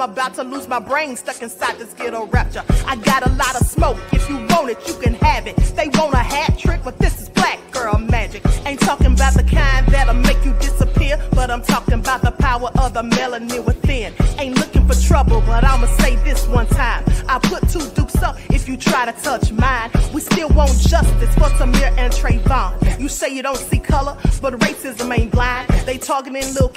I'm about to lose my brain, stuck inside this ghetto rapture. I got a lot of smoke. If you want it, you can have it. They want a hat trick, but this is black girl magic. Ain't talking about the kind that'll make you disappear, but I'm talking about the power of the melanin within. Ain't looking for trouble, but I'ma say this one time. I put two dukes up if you try to touch mine. We still want justice for Tamir and Trayvon. You say you don't see color, but racism ain't blind. They targeting little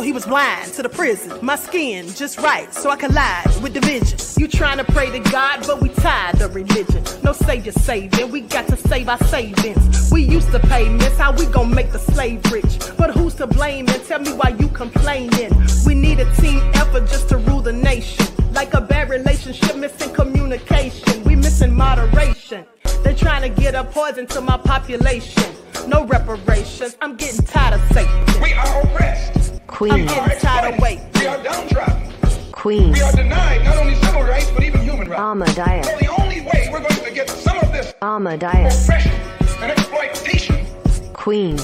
so he was blind to the prison. My skin just right, so I collide with division. You trying to pray to God, but we tired of religion. No savior saving, we got to save our savings. We used to pay miss, how we gon' make the slave rich? But who's to blame? And tell me why you complaining. We need a team effort just to rule the nation. Like a bad relationship, missing communication. We missing moderation. They're trying to get a poison to my population. No reparations. I'm getting tired of Satan. We are oppressed. I'm Queen. We are getting tired of exploited. We are downtrodden. Queen. We are denied not only civil rights, but even human rights. Ahmadiyyah. So the only way we're going to get some of this Ahmadiyyah. oppression and exploitation Queen.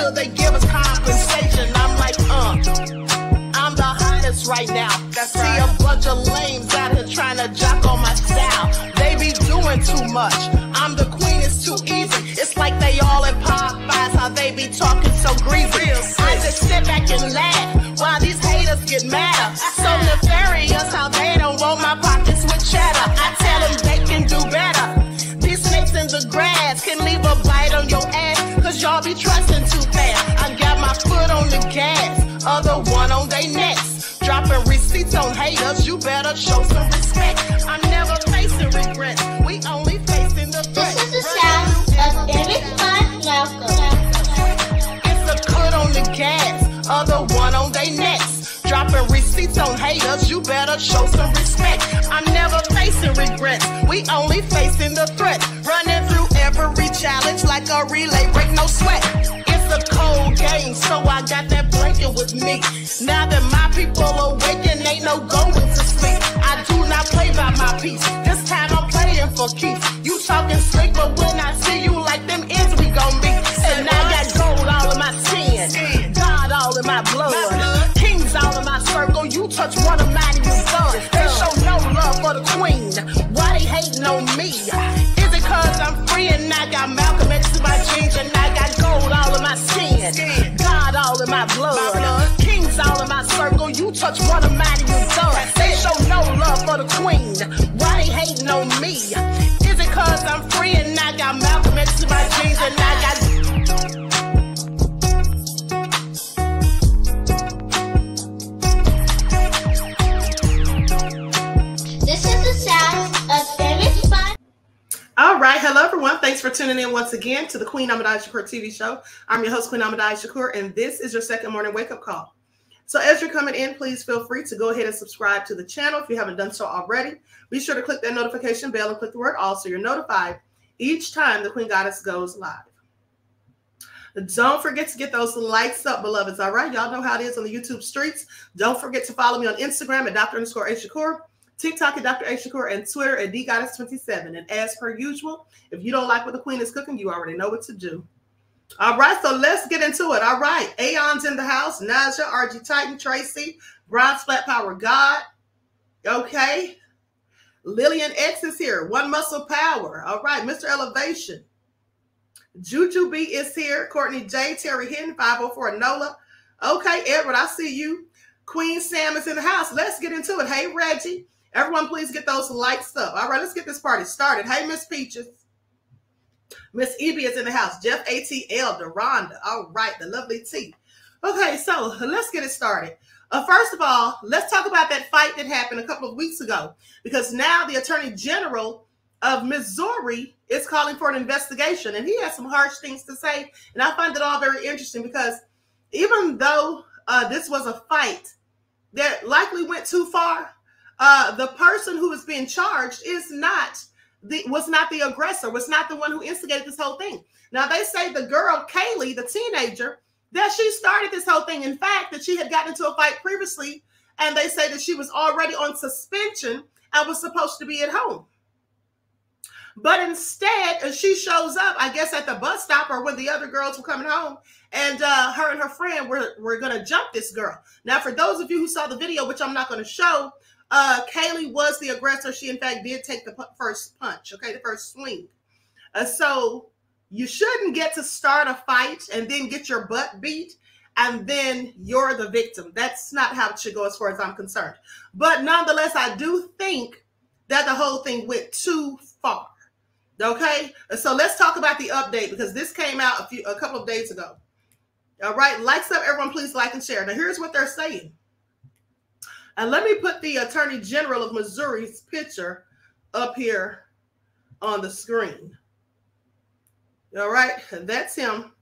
Until they give us compensation. I'm like, uh. I'm the hottest right now. See a bunch of lames out here trying to jock on my style. They be doing too much. I'm the queen, it's too easy. It's like they all in Popeyes, how they be talking so greasy. I just sit back and laugh while these haters get mad. Other one on they necks. Dropping receipts on haters, you better show some respect. I'm never facing regrets, we only facing the threat. This is the sound of Eric Von Malcolm. It's a cut on the gas, other one on they necks. Dropping receipts on haters, you better show some respect. I'm never facing regrets, we only facing the threat. Running through every challenge like a relay, break no sweat. It's a cold game, so I got that with me. Now that my people awaken, ain't no going to sleep. I do not play by my piece. Once again to the Queen Ahmadiyyah Shakur TV show. I'm your host, Queen Ahmadiyyah Shakur, and this is your second morning wake up call. So, as you're coming in, please feel free to go ahead and subscribe to the channel if you haven't done so already. Be sure to click that notification bell and click the word all so you're notified each time the Queen Goddess goes live. Don't forget to get those likes up, beloveds. All right, y'all know how it is on the YouTube streets. Don't forget to follow me on Instagram at Dr. underscore A Shakur. TikTok at Dr. A. And Twitter at DGoddess27. And as per usual, if you don't like what the queen is cooking, you already know what to do. All right, so let's get into it. All right, Aeon's in the house, Naja, RG Titan, Tracy, Bronze Flat Power God. Okay. Lillian X is here. One Muscle Power. All right, Mr. Elevation. Juju B is here. Courtney J, Terry Hinton, 504 Nola. Okay, Edward, I see you. Queen Sam is in the house. Let's get into it. Hey, Reggie. Everyone, please get those lights up. All right, let's get this party started. Hey, Miss Peaches. Miss Evie is in the house. Jeff ATL, Deronda. All right, the lovely T. Okay, so let's get it started. Uh, first of all, let's talk about that fight that happened a couple of weeks ago because now the Attorney General of Missouri is calling for an investigation and he has some harsh things to say. And I find it all very interesting because even though uh, this was a fight that likely went too far, uh, the person who is being charged is not the was not the aggressor, was not the one who instigated this whole thing. Now they say the girl Kaylee, the teenager, that she started this whole thing. In fact, that she had gotten into a fight previously, and they say that she was already on suspension and was supposed to be at home. But instead, uh, she shows up, I guess, at the bus stop or when the other girls were coming home, and uh, her and her friend were, were going to jump this girl. Now, for those of you who saw the video, which I'm not going to show, uh, Kaylee was the aggressor. She, in fact, did take the first punch, okay, the first swing. Uh, so you shouldn't get to start a fight and then get your butt beat and then you're the victim. That's not how it should go as far as I'm concerned. But nonetheless, I do think that the whole thing went too far. Okay, so let's talk about the update because this came out a few a couple of days ago. All right, likes up, everyone, please like and share. Now, here's what they're saying. And let me put the Attorney General of Missouri's picture up here on the screen. All right, that's him.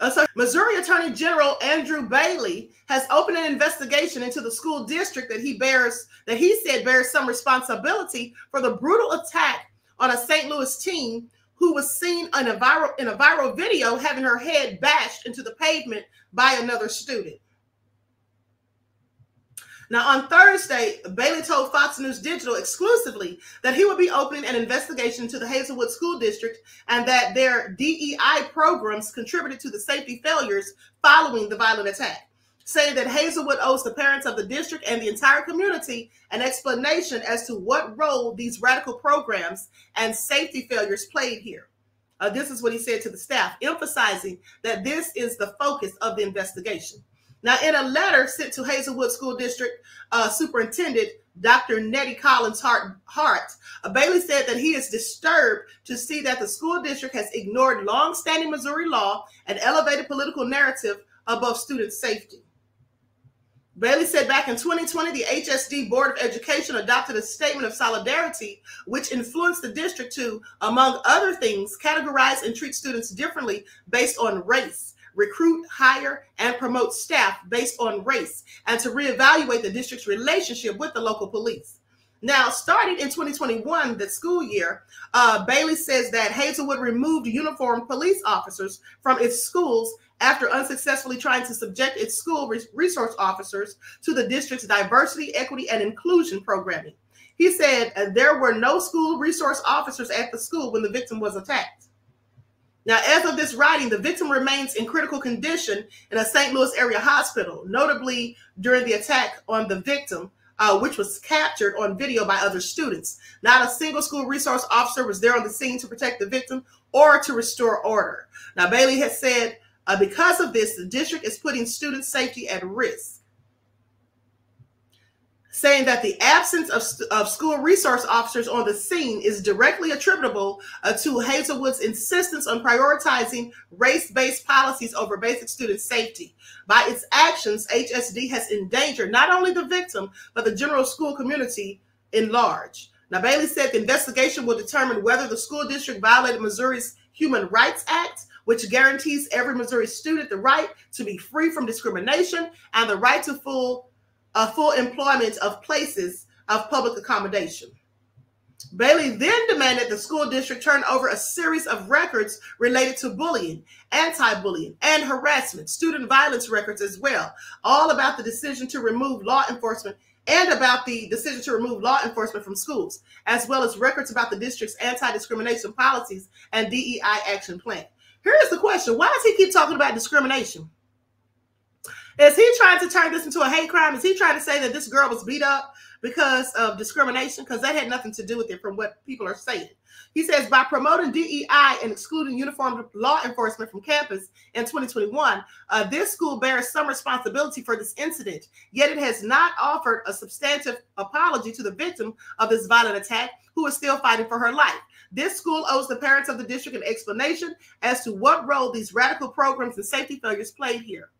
Uh, so, Missouri Attorney General Andrew Bailey has opened an investigation into the school district that he bears, that he said bears some responsibility for the brutal attack on a St. Louis teen who was seen in a viral in a viral video having her head bashed into the pavement by another student. Now, on Thursday, Bailey told Fox News Digital exclusively that he would be opening an investigation to the Hazelwood School District and that their DEI programs contributed to the safety failures following the violent attack, saying that Hazelwood owes the parents of the district and the entire community an explanation as to what role these radical programs and safety failures played here. Uh, this is what he said to the staff, emphasizing that this is the focus of the investigation. Now, in a letter sent to Hazelwood School District uh, Superintendent Dr. Nettie Collins Hart, Hart uh, Bailey said that he is disturbed to see that the school district has ignored long-standing Missouri law and elevated political narrative above student safety. Bailey said back in 2020, the HSD Board of Education adopted a statement of solidarity, which influenced the district to, among other things, categorize and treat students differently based on race recruit, hire, and promote staff based on race, and to reevaluate the district's relationship with the local police. Now, starting in 2021, the school year, uh, Bailey says that Hazelwood removed uniformed police officers from its schools after unsuccessfully trying to subject its school resource officers to the district's diversity, equity, and inclusion programming. He said uh, there were no school resource officers at the school when the victim was attacked. Now, as of this writing, the victim remains in critical condition in a St. Louis area hospital, notably during the attack on the victim, uh, which was captured on video by other students. Not a single school resource officer was there on the scene to protect the victim or to restore order. Now, Bailey has said uh, because of this, the district is putting student safety at risk. Saying that the absence of, of school resource officers on the scene is directly attributable uh, to Hazelwood's insistence on prioritizing race based policies over basic student safety. By its actions, HSD has endangered not only the victim, but the general school community in large. Now, Bailey said the investigation will determine whether the school district violated Missouri's Human Rights Act, which guarantees every Missouri student the right to be free from discrimination and the right to full uh, full employment of places of public accommodation. Bailey then demanded the school district turn over a series of records related to bullying, anti bullying, and harassment, student violence records as well, all about the decision to remove law enforcement and about the decision to remove law enforcement from schools, as well as records about the district's anti discrimination policies and DEI action plan. Here's the question why does he keep talking about discrimination? Is he trying to turn this into a hate crime? Is he trying to say that this girl was beat up because of discrimination? Because that had nothing to do with it, from what people are saying. He says by promoting DEI and excluding uniformed law enforcement from campus in 2021, uh, this school bears some responsibility for this incident. Yet it has not offered a substantive apology to the victim of this violent attack, who is still fighting for her life. This school owes the parents of the district an explanation as to what role these radical programs and safety failures played here.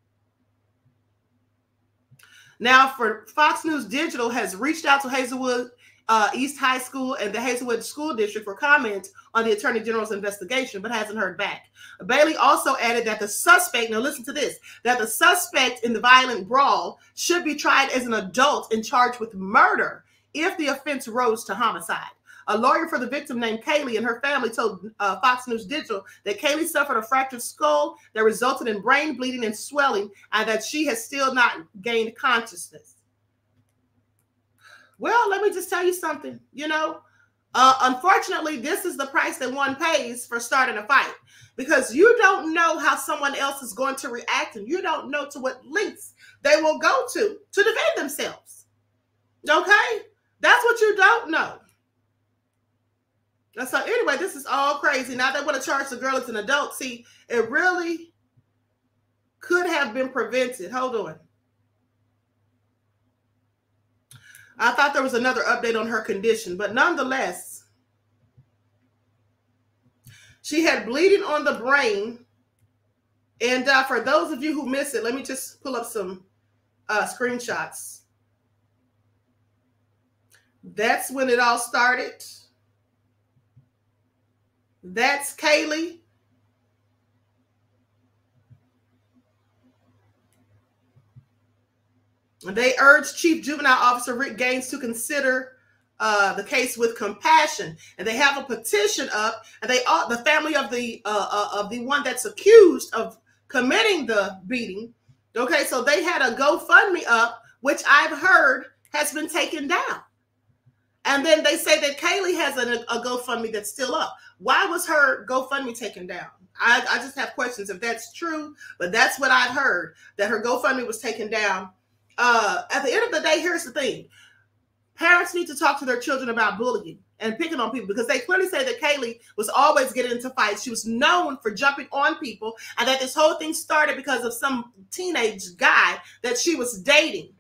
Now, for Fox News Digital has reached out to Hazelwood uh, East High School and the Hazelwood School District for comment on the Attorney General's investigation, but hasn't heard back. Bailey also added that the suspect, now listen to this, that the suspect in the violent brawl should be tried as an adult and charged with murder if the offense rose to homicide. A lawyer for the victim named Kaylee and her family told uh, Fox News Digital that Kaylee suffered a fractured skull that resulted in brain bleeding and swelling, and that she has still not gained consciousness. Well, let me just tell you something. You know, uh, unfortunately, this is the price that one pays for starting a fight because you don't know how someone else is going to react, and you don't know to what lengths they will go to to defend themselves. Okay, that's what you don't know. So anyway, this is all crazy. Now they want to charge the girl as an adult. See, it really could have been prevented. Hold on. I thought there was another update on her condition, but nonetheless, she had bleeding on the brain. And uh, for those of you who missed it, let me just pull up some uh, screenshots. That's when it all started. That's Kaylee. They urged Chief Juvenile Officer Rick Gaines to consider uh, the case with compassion, and they have a petition up, and they all the family of the uh, uh, of the one that's accused of committing the beating. Okay, so they had a GoFundMe up, which I've heard has been taken down. And then they say that Kaylee has a, a GoFundMe that's still up. Why was her GoFundMe taken down? I, I just have questions if that's true, but that's what I've heard that her GoFundMe was taken down. Uh, at the end of the day, here's the thing parents need to talk to their children about bullying and picking on people because they clearly say that Kaylee was always getting into fights. She was known for jumping on people, and that this whole thing started because of some teenage guy that she was dating.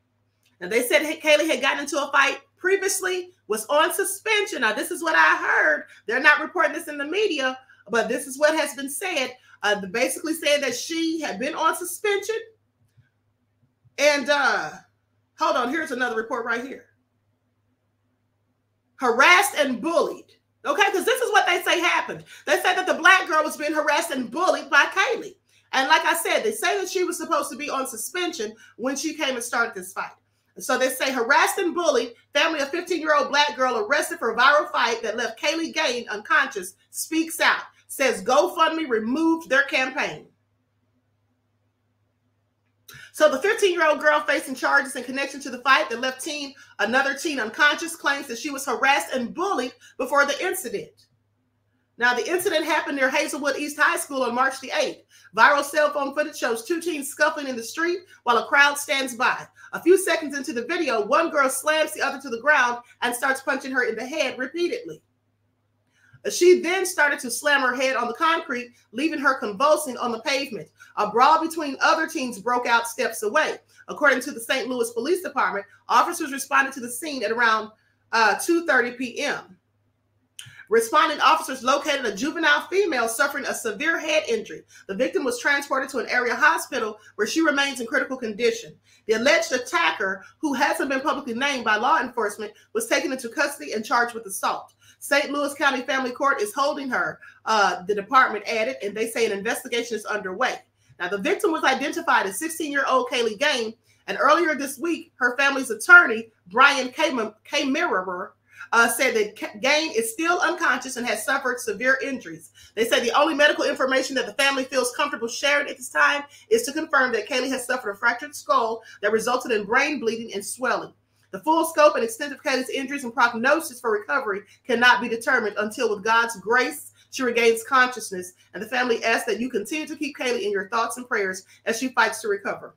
And they said Kaylee had gotten into a fight previously was on suspension. Now, this is what I heard. They're not reporting this in the media, but this is what has been said. Uh, basically saying that she had been on suspension. And uh, hold on, here's another report right here. Harassed and bullied. Okay, because this is what they say happened. They said that the black girl was being harassed and bullied by Kaylee. And like I said, they say that she was supposed to be on suspension when she came and started this fight. So they say harassed and bullied, family of 15 year old black girl arrested for viral fight that left Kaylee Gain unconscious, speaks out, says GoFundMe removed their campaign. So the 15 year old girl facing charges in connection to the fight that left teen, another teen unconscious, claims that she was harassed and bullied before the incident. Now, the incident happened near Hazelwood East High School on March the 8th. Viral cell phone footage shows two teens scuffling in the street while a crowd stands by. A few seconds into the video, one girl slams the other to the ground and starts punching her in the head repeatedly. She then started to slam her head on the concrete, leaving her convulsing on the pavement. A brawl between other teens broke out steps away. According to the St. Louis Police Department, officers responded to the scene at around uh, 2:30 p.m. Responding officers located a juvenile female suffering a severe head injury. The victim was transported to an area hospital where she remains in critical condition. The alleged attacker, who hasn't been publicly named by law enforcement, was taken into custody and charged with assault. St. Louis County Family Court is holding her, uh, the department added, and they say an investigation is underway. Now, the victim was identified as 16 year old Kaylee Gaines, and earlier this week, her family's attorney, Brian K. K. Mirror, uh, said that Gain is still unconscious and has suffered severe injuries. They said the only medical information that the family feels comfortable sharing at this time is to confirm that Kaylee has suffered a fractured skull that resulted in brain bleeding and swelling. The full scope and extent of Kaylee's injuries and prognosis for recovery cannot be determined until, with God's grace, she regains consciousness. And the family asks that you continue to keep Kaylee in your thoughts and prayers as she fights to recover.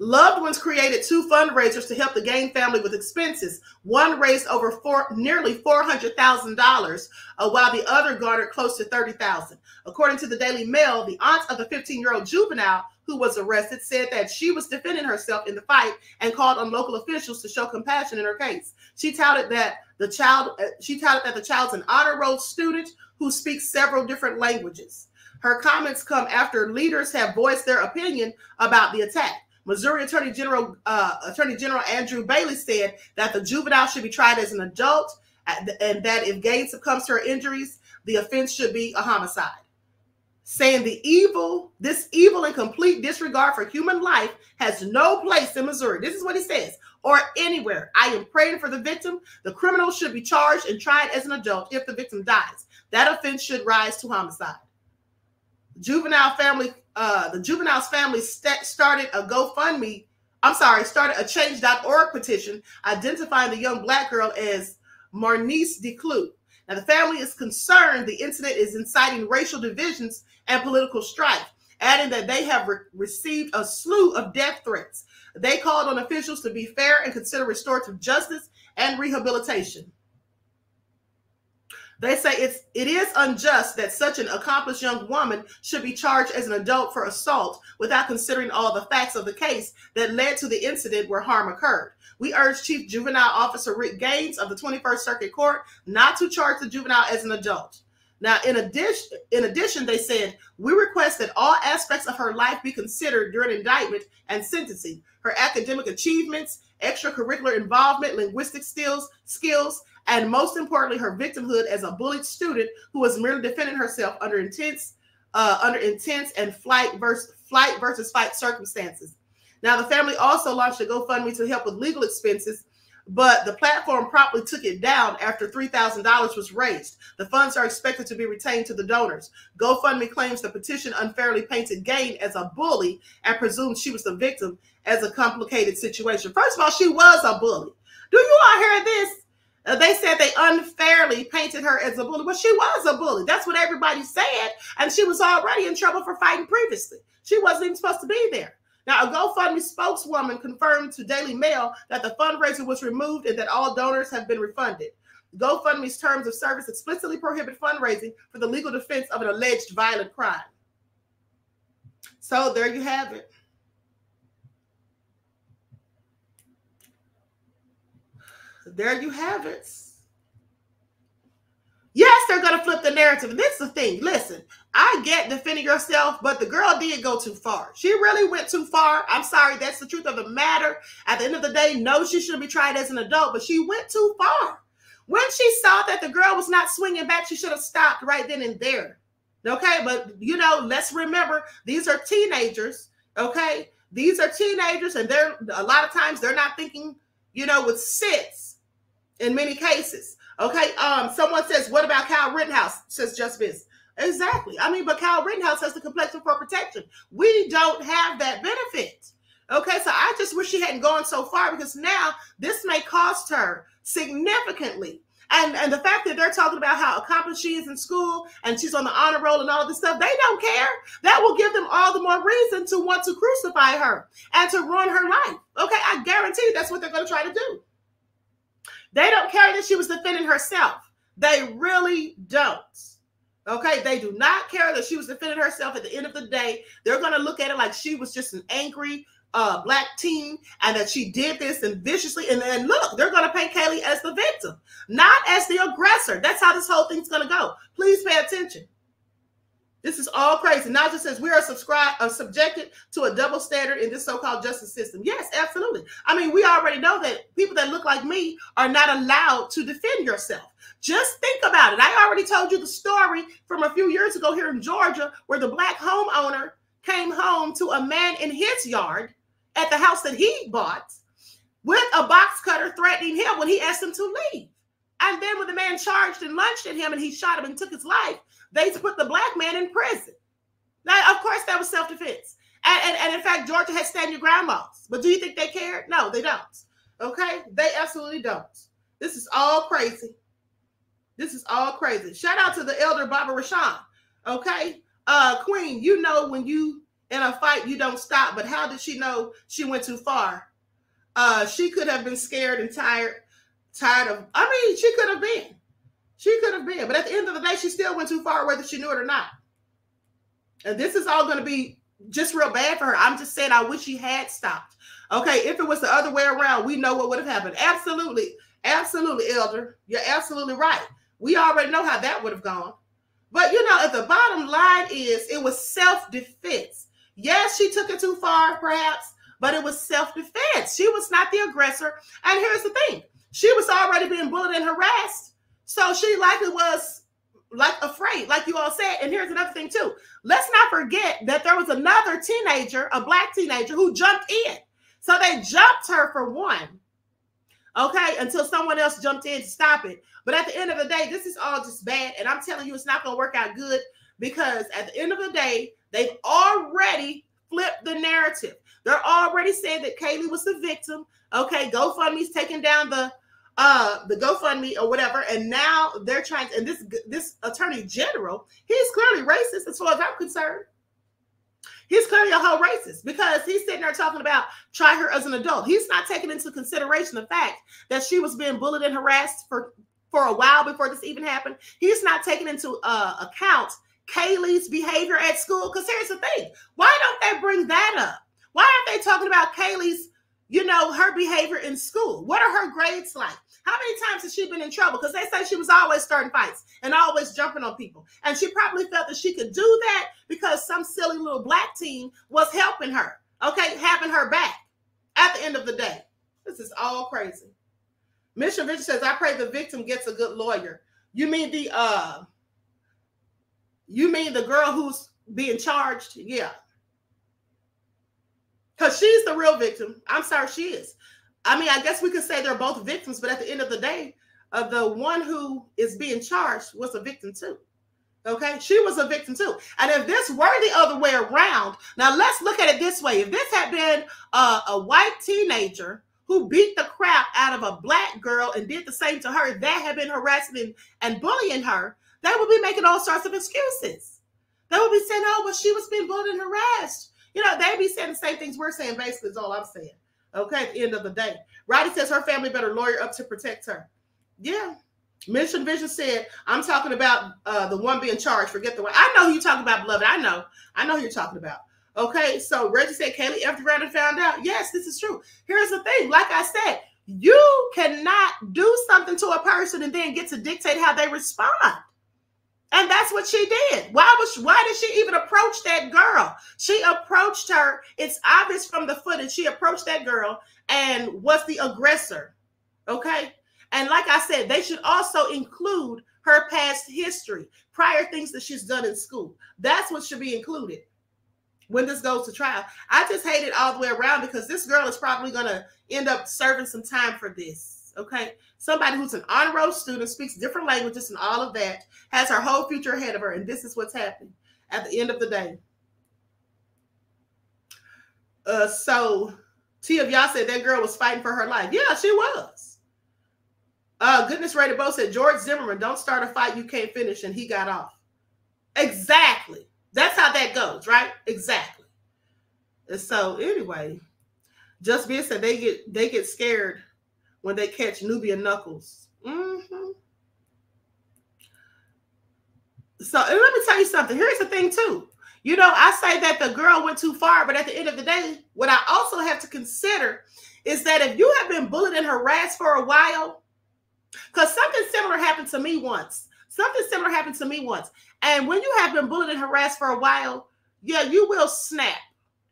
Loved ones created two fundraisers to help the Gain family with expenses. One raised over four, nearly $400,000, uh, while the other garnered close to 30,000. According to the Daily Mail, the aunt of the 15 year old juvenile who was arrested said that she was defending herself in the fight and called on local officials to show compassion in her case. She touted that the child, uh, she touted that the child's an honor roll student who speaks several different languages. Her comments come after leaders have voiced their opinion about the attack. Missouri Attorney General uh, Attorney General Andrew Bailey said that the juvenile should be tried as an adult, and that if Gaines succumbs to her injuries, the offense should be a homicide. Saying the evil, this evil and complete disregard for human life has no place in Missouri. This is what he says, or anywhere. I am praying for the victim. The criminal should be charged and tried as an adult if the victim dies. That offense should rise to homicide. Juvenile family uh, the juvenile's family st- started a GoFundMe. I'm sorry, started a change.org petition identifying the young black girl as Maurnice DeClue. Now, the family is concerned the incident is inciting racial divisions and political strife, adding that they have re- received a slew of death threats. They called on officials to be fair and consider restorative justice and rehabilitation. They say it's it is unjust that such an accomplished young woman should be charged as an adult for assault without considering all the facts of the case that led to the incident where harm occurred. We urge Chief Juvenile Officer Rick Gaines of the 21st Circuit Court not to charge the juvenile as an adult. Now, in addition, in addition, they said we request that all aspects of her life be considered during indictment and sentencing. Her academic achievements, extracurricular involvement, linguistic skills, skills, and most importantly, her victimhood as a bullied student who was merely defending herself under intense, uh, under intense and flight versus flight versus fight circumstances. Now, the family also launched a GoFundMe to help with legal expenses, but the platform promptly took it down after $3,000 was raised. The funds are expected to be retained to the donors. GoFundMe claims the petition unfairly painted Gain as a bully and presumed she was the victim as a complicated situation. First of all, she was a bully. Do you all hear this? Uh, they said they unfairly painted her as a bully. Well, she was a bully. That's what everybody said. And she was already in trouble for fighting previously. She wasn't even supposed to be there. Now, a GoFundMe spokeswoman confirmed to Daily Mail that the fundraiser was removed and that all donors have been refunded. GoFundMe's terms of service explicitly prohibit fundraising for the legal defense of an alleged violent crime. So there you have it. There you have it. Yes, they're going to flip the narrative. And this is the thing. Listen, I get defending yourself, but the girl did go too far. She really went too far. I'm sorry. That's the truth of the matter. At the end of the day, no, she shouldn't be tried as an adult, but she went too far. When she saw that the girl was not swinging back, she should have stopped right then and there. Okay. But, you know, let's remember these are teenagers. Okay. These are teenagers, and they're a lot of times they're not thinking, you know, with sits in many cases. Okay. Um, someone says, what about Kyle Rittenhouse? Says Just Biz. Exactly. I mean, but Kyle Rittenhouse has the complexion for protection. We don't have that benefit. Okay, so I just wish she hadn't gone so far because now this may cost her significantly. And and the fact that they're talking about how accomplished she is in school and she's on the honor roll and all this stuff, they don't care. That will give them all the more reason to want to crucify her and to ruin her life. Okay, I guarantee that's what they're going to try to do. They don't care that she was defending herself. They really don't. Okay, they do not care that she was defending herself. At the end of the day, they're going to look at it like she was just an angry uh, black teen and that she did this and viciously. And then look, they're going to paint Kaylee as the victim, not as the aggressor. That's how this whole thing's going to go. Please pay attention. This is all crazy. Just says we are subscribed uh, subjected to a double standard in this so-called justice system. Yes, absolutely. I mean, we already know that people that look like me are not allowed to defend yourself. Just think about it. I already told you the story from a few years ago here in Georgia where the black homeowner came home to a man in his yard at the house that he bought with a box cutter threatening him when he asked him to leave. And then when the man charged and lunged at him and he shot him and took his life, they put the black man in prison. Now, of course, that was self defense. And, and, and, in fact, Georgia has stand your ground laws. But do you think they cared? No, they don't. Okay? They absolutely don't. This is all crazy. This is all crazy. Shout out to the elder Barbara Rashawn. Okay? Uh, Queen, you know when you in a fight, you don't stop. But how did she know she went too far? Uh, she could have been scared and tired, tired of. I mean, she could have been. She could have been, but at the end of the day, she still went too far, whether she knew it or not. And this is all going to be just real bad for her. I'm just saying, I wish she had stopped. Okay, if it was the other way around, we know what would have happened. Absolutely, absolutely, Elder. You're absolutely right. We already know how that would have gone. But you know, at the bottom line is it was self-defense. Yes, she took it too far, perhaps, but it was self-defense. She was not the aggressor. And here's the thing: she was already being bullied and harassed so she likely was like afraid, like you all said. And here's another thing too. Let's not forget that there was another teenager, a black teenager, who jumped in. So they jumped her for one. Okay, until someone else jumped in to stop it. But at the end of the day, this is all just bad. And I'm telling you, it's not going to work out good because at the end of the day, they've already flipped the narrative. They're already saying that Kaylee was the victim. Okay, GoFundMe's taking down the uh the GoFundMe or whatever, and now they're trying to, and this this attorney general, he's clearly racist as far as I'm concerned. He's clearly a whole racist because he's sitting there talking about try her as an adult. He's not taking into consideration the fact that she was being bullied and harassed for for a while before this even happened. He's not taking into uh, account Kaylee's behavior at school. Because here's the thing: why don't they bring that up? Why aren't they talking about Kaylee's you know, her behavior in school. What are her grades like? How many times has she been in trouble? Because they say she was always starting fights and always jumping on people. And she probably felt that she could do that because some silly little black teen was helping her, okay, having her back at the end of the day. This is all crazy. Mission Richard says, I pray the victim gets a good lawyer. You mean the uh you mean the girl who's being charged? Yeah. Because she's the real victim. I'm sorry, she is. I mean, I guess we could say they're both victims, but at the end of the day, uh, the one who is being charged was a victim too. Okay, she was a victim too. And if this were the other way around, now let's look at it this way: if this had been uh, a white teenager who beat the crap out of a black girl and did the same to her, that had been harassing and, bullying her, they would be making all sorts of excuses. They would be saying, "Oh, but she was being bullied and harassed." You know, they be saying the same things we're saying, basically, is all I'm saying. Okay, at the end of the day. Roddy says her family better lawyer up to protect her. Yeah. Mission Vision said, I'm talking about uh, the one being charged. Forget the one. I know who you're talking about, beloved. I know. I know who you're talking about. Okay, so Reggie said Kaylee after around and found out. Yes, this is true. Here's the thing. Like I said, you cannot do something to a person and then get to dictate how they respond. And that's what she did. Why was why did she even approach that girl? She approached her. It's obvious from the footage. She approached that girl and was the aggressor. Okay? And like I said, they should also include her past history, prior things that she's done in school. That's what should be included when this goes to trial. I just hate it all the way around because this girl is probably going to end up serving some time for this. Okay somebody who's an roll student, speaks different languages and all of that, has her whole future ahead of her. And this is what's happening at the end of the day. Uh, so Tia y'all said that girl was fighting for her life. Yeah, she was. Uh, goodness Rated Bo said George Zimmerman, don't start a fight you can't finish, and he got off. Exactly. That's how that goes, right? Exactly. And so anyway, just being said they get they get scared when they catch Nubian Knuckles. Mm-hmm. So let me tell you something. Here's the thing, too. You know, I say that the girl went too far, but at the end of the day, what I also have to consider is that if you have been bullied and harassed for a while, because something similar happened to me once. Something similar happened to me once. And when you have been bullied and harassed for a while, yeah, you will snap.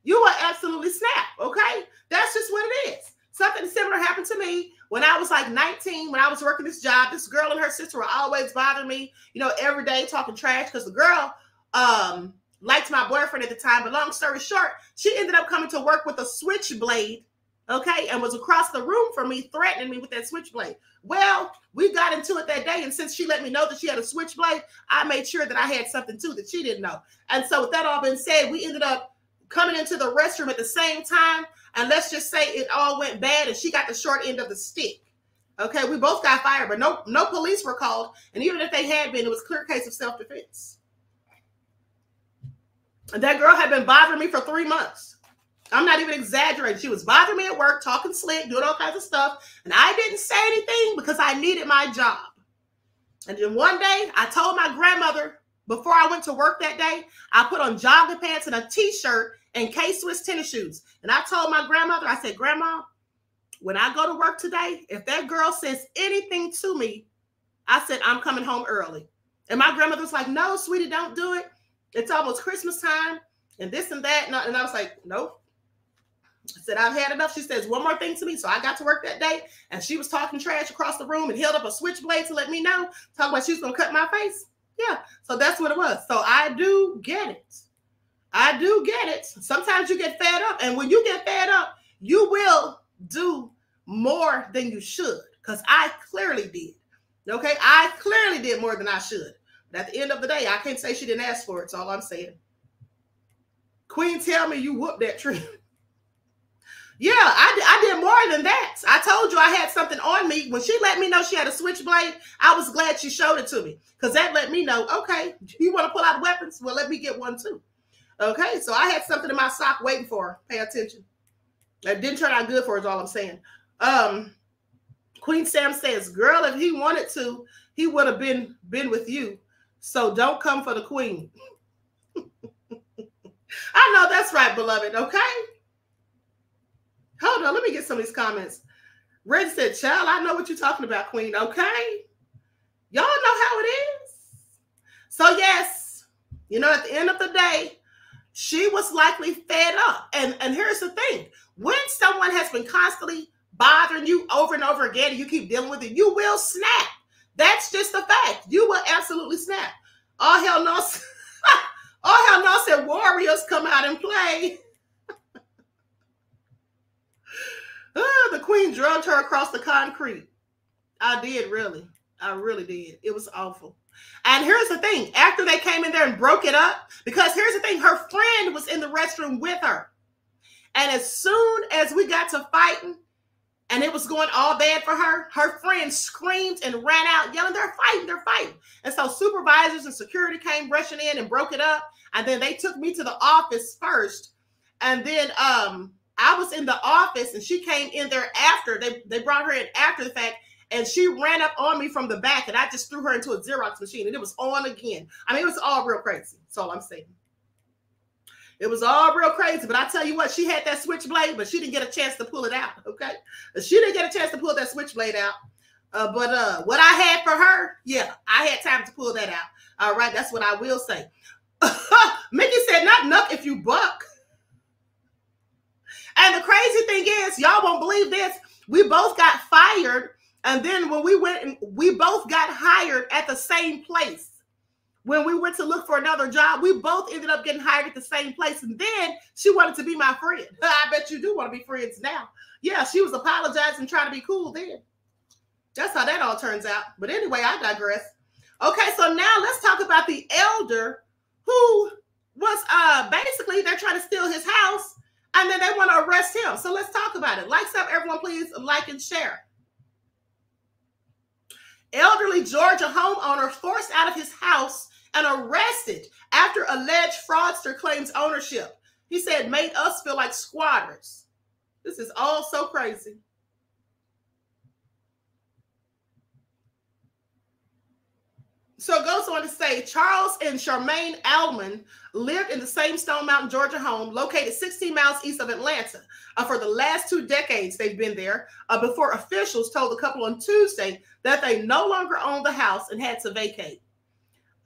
You will absolutely snap. Okay. That's just what it is. Something similar happened to me when I was like 19, when I was working this job. This girl and her sister were always bothering me, you know, every day talking trash because the girl um liked my boyfriend at the time. But long story short, she ended up coming to work with a switchblade, okay, and was across the room from me, threatening me with that switchblade. Well, we got into it that day, and since she let me know that she had a switchblade, I made sure that I had something too that she didn't know. And so, with that all being said, we ended up coming into the restroom at the same time. And let's just say it all went bad, and she got the short end of the stick. Okay, we both got fired, but no no police were called. And even if they had been, it was clear case of self defense. And that girl had been bothering me for three months. I'm not even exaggerating. She was bothering me at work, talking slick, doing all kinds of stuff. And I didn't say anything because I needed my job. And then one day I told my grandmother before I went to work that day, I put on jogging pants and a t-shirt and K-Swiss tennis shoes. And I told my grandmother, I said, Grandma, when I go to work today, if that girl says anything to me, I said, I'm coming home early. And my grandmother was like, No, sweetie, don't do it. It's almost Christmas time and this and that. And I, and I was like, Nope. I said, I've had enough. She says one more thing to me. So I got to work that day and she was talking trash across the room and held up a switchblade to let me know, talking about she was going to cut my face. Yeah. So that's what it was. So I do get it. I do get it. Sometimes you get fed up. And when you get fed up, you will do more than you should. Because I clearly did. Okay. I clearly did more than I should. But at the end of the day, I can't say she didn't ask for it. It's all I'm saying. Queen, tell me you whooped that tree. Yeah, I, I did more than that. I told you I had something on me. When she let me know she had a switchblade, I was glad she showed it to me because that let me know, okay, you want to pull out weapons? Well, let me get one too. Okay, so I had something in my sock waiting for her. Pay attention. That didn't turn out good for her, is all I'm saying. Um, Queen Sam says, girl, if he wanted to, he would have been been with you. So don't come for the queen. I know that's right, beloved. Okay. Hold on, let me get some of these comments. Red said, Child, I know what you're talking about, Queen. Okay. Y'all know how it is. So, yes, you know, at the end of the day, she was likely fed up. And, and here's the thing when someone has been constantly bothering you over and over again and you keep dealing with it, you will snap. That's just a fact. You will absolutely snap. All hell no. all hell no said warriors come out and play. Ah, the queen drugged her across the concrete. I did really. I really did. It was awful. And here's the thing after they came in there and broke it up, because here's the thing her friend was in the restroom with her. And as soon as we got to fighting and it was going all bad for her, her friend screamed and ran out yelling, They're fighting, they're fighting. And so supervisors and security came rushing in and broke it up. And then they took me to the office first. And then um I was in the office and she came in there after they, they brought her in after the fact and she ran up on me from the back and I just threw her into a Xerox machine and it was on again. I mean, it was all real crazy. That's all I'm saying. It was all real crazy, but I tell you what, she had that switchblade, but she didn't get a chance to pull it out. Okay, she didn't get a chance to pull that switchblade out. Uh, but uh, what I had for her, yeah, I had time to pull that out. All right, that's what I will say. Mickey said, "Not enough if you buck." And the crazy thing is, y'all won't believe this. We both got fired. And then when we went, and we both got hired at the same place. When we went to look for another job, we both ended up getting hired at the same place. And then she wanted to be my friend. I bet you do want to be friends now. Yeah, she was apologizing, trying to be cool then. That's how that all turns out. But anyway, I digress. Okay, so now let's talk about the elder who was uh basically they're trying to steal his house and then they want to arrest him. So let's talk about it. Likes up, everyone, please like and share. Elderly Georgia homeowner forced out of his house and arrested after alleged fraudster claims ownership. He said, made us feel like squatters. This is all so crazy. So it goes on to say Charles and Charmaine Allman lived in the same Stone Mountain, Georgia home located 16 miles east of Atlanta. Uh, for the last two decades, they've been there uh, before officials told the couple on Tuesday that they no longer owned the house and had to vacate.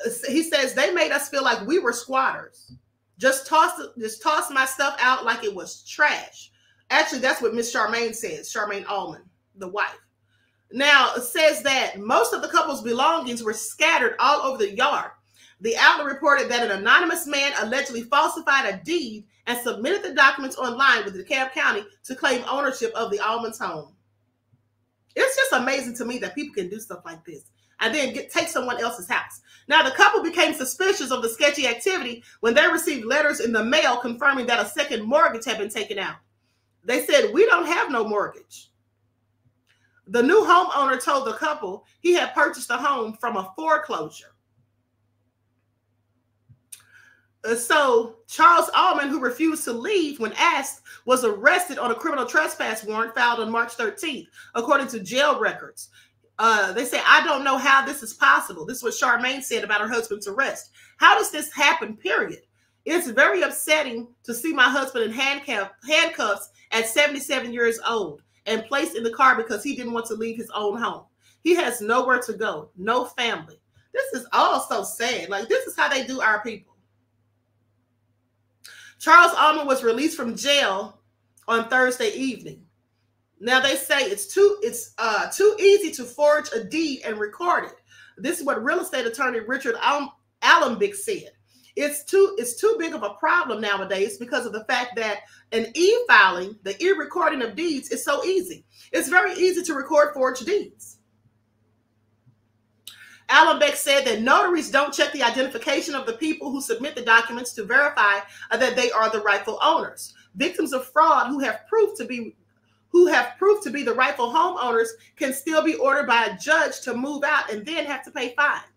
Uh, He says they made us feel like we were squatters. Just tossed, just tossed my stuff out like it was trash. Actually, that's what Miss Charmaine says. Charmaine Allman, the wife. Now, it says that most of the couple's belongings were scattered all over the yard. The outlet reported that an anonymous man allegedly falsified a deed and submitted the documents online with DeKalb County to claim ownership of the Allmans home. It's just amazing to me that people can do stuff like this and then get take someone else's house. Now, the couple became suspicious of the sketchy activity when they received letters in the mail confirming that a second mortgage had been taken out. They said, We don't have no mortgage. The new homeowner told the couple he had purchased a home from a foreclosure. Uh, So Charles Allman, who refused to leave when asked, was arrested on a criminal trespass warrant filed on March 13th, according to jail records. Uh, they say, I don't know how this is possible. This is what Charmaine said about her husband's arrest. How does this happen? Period. It's very upsetting to see my husband in handcuff, handcuffs at 77 years old and placed in the car because he didn't want to leave his own home. He has nowhere to go, no family. This is all so sad. Like, this is how they do our people. Charles Allman was released from jail on Thursday evening. Now they say it's too it's uh too easy to forge a deed and record it. This is what real estate attorney Richard Al- Alembik said. It's too it's too big of a problem nowadays because of the fact that an e-filing, the e-recording of deeds, is so easy. It's very easy to record forged deeds. Alembik said that notaries don't check the identification of the people who submit the documents to verify that they are the rightful owners. Victims of fraud who have proved to be who have proved to be the rightful homeowners can still be ordered by a judge to move out and then have to pay fines.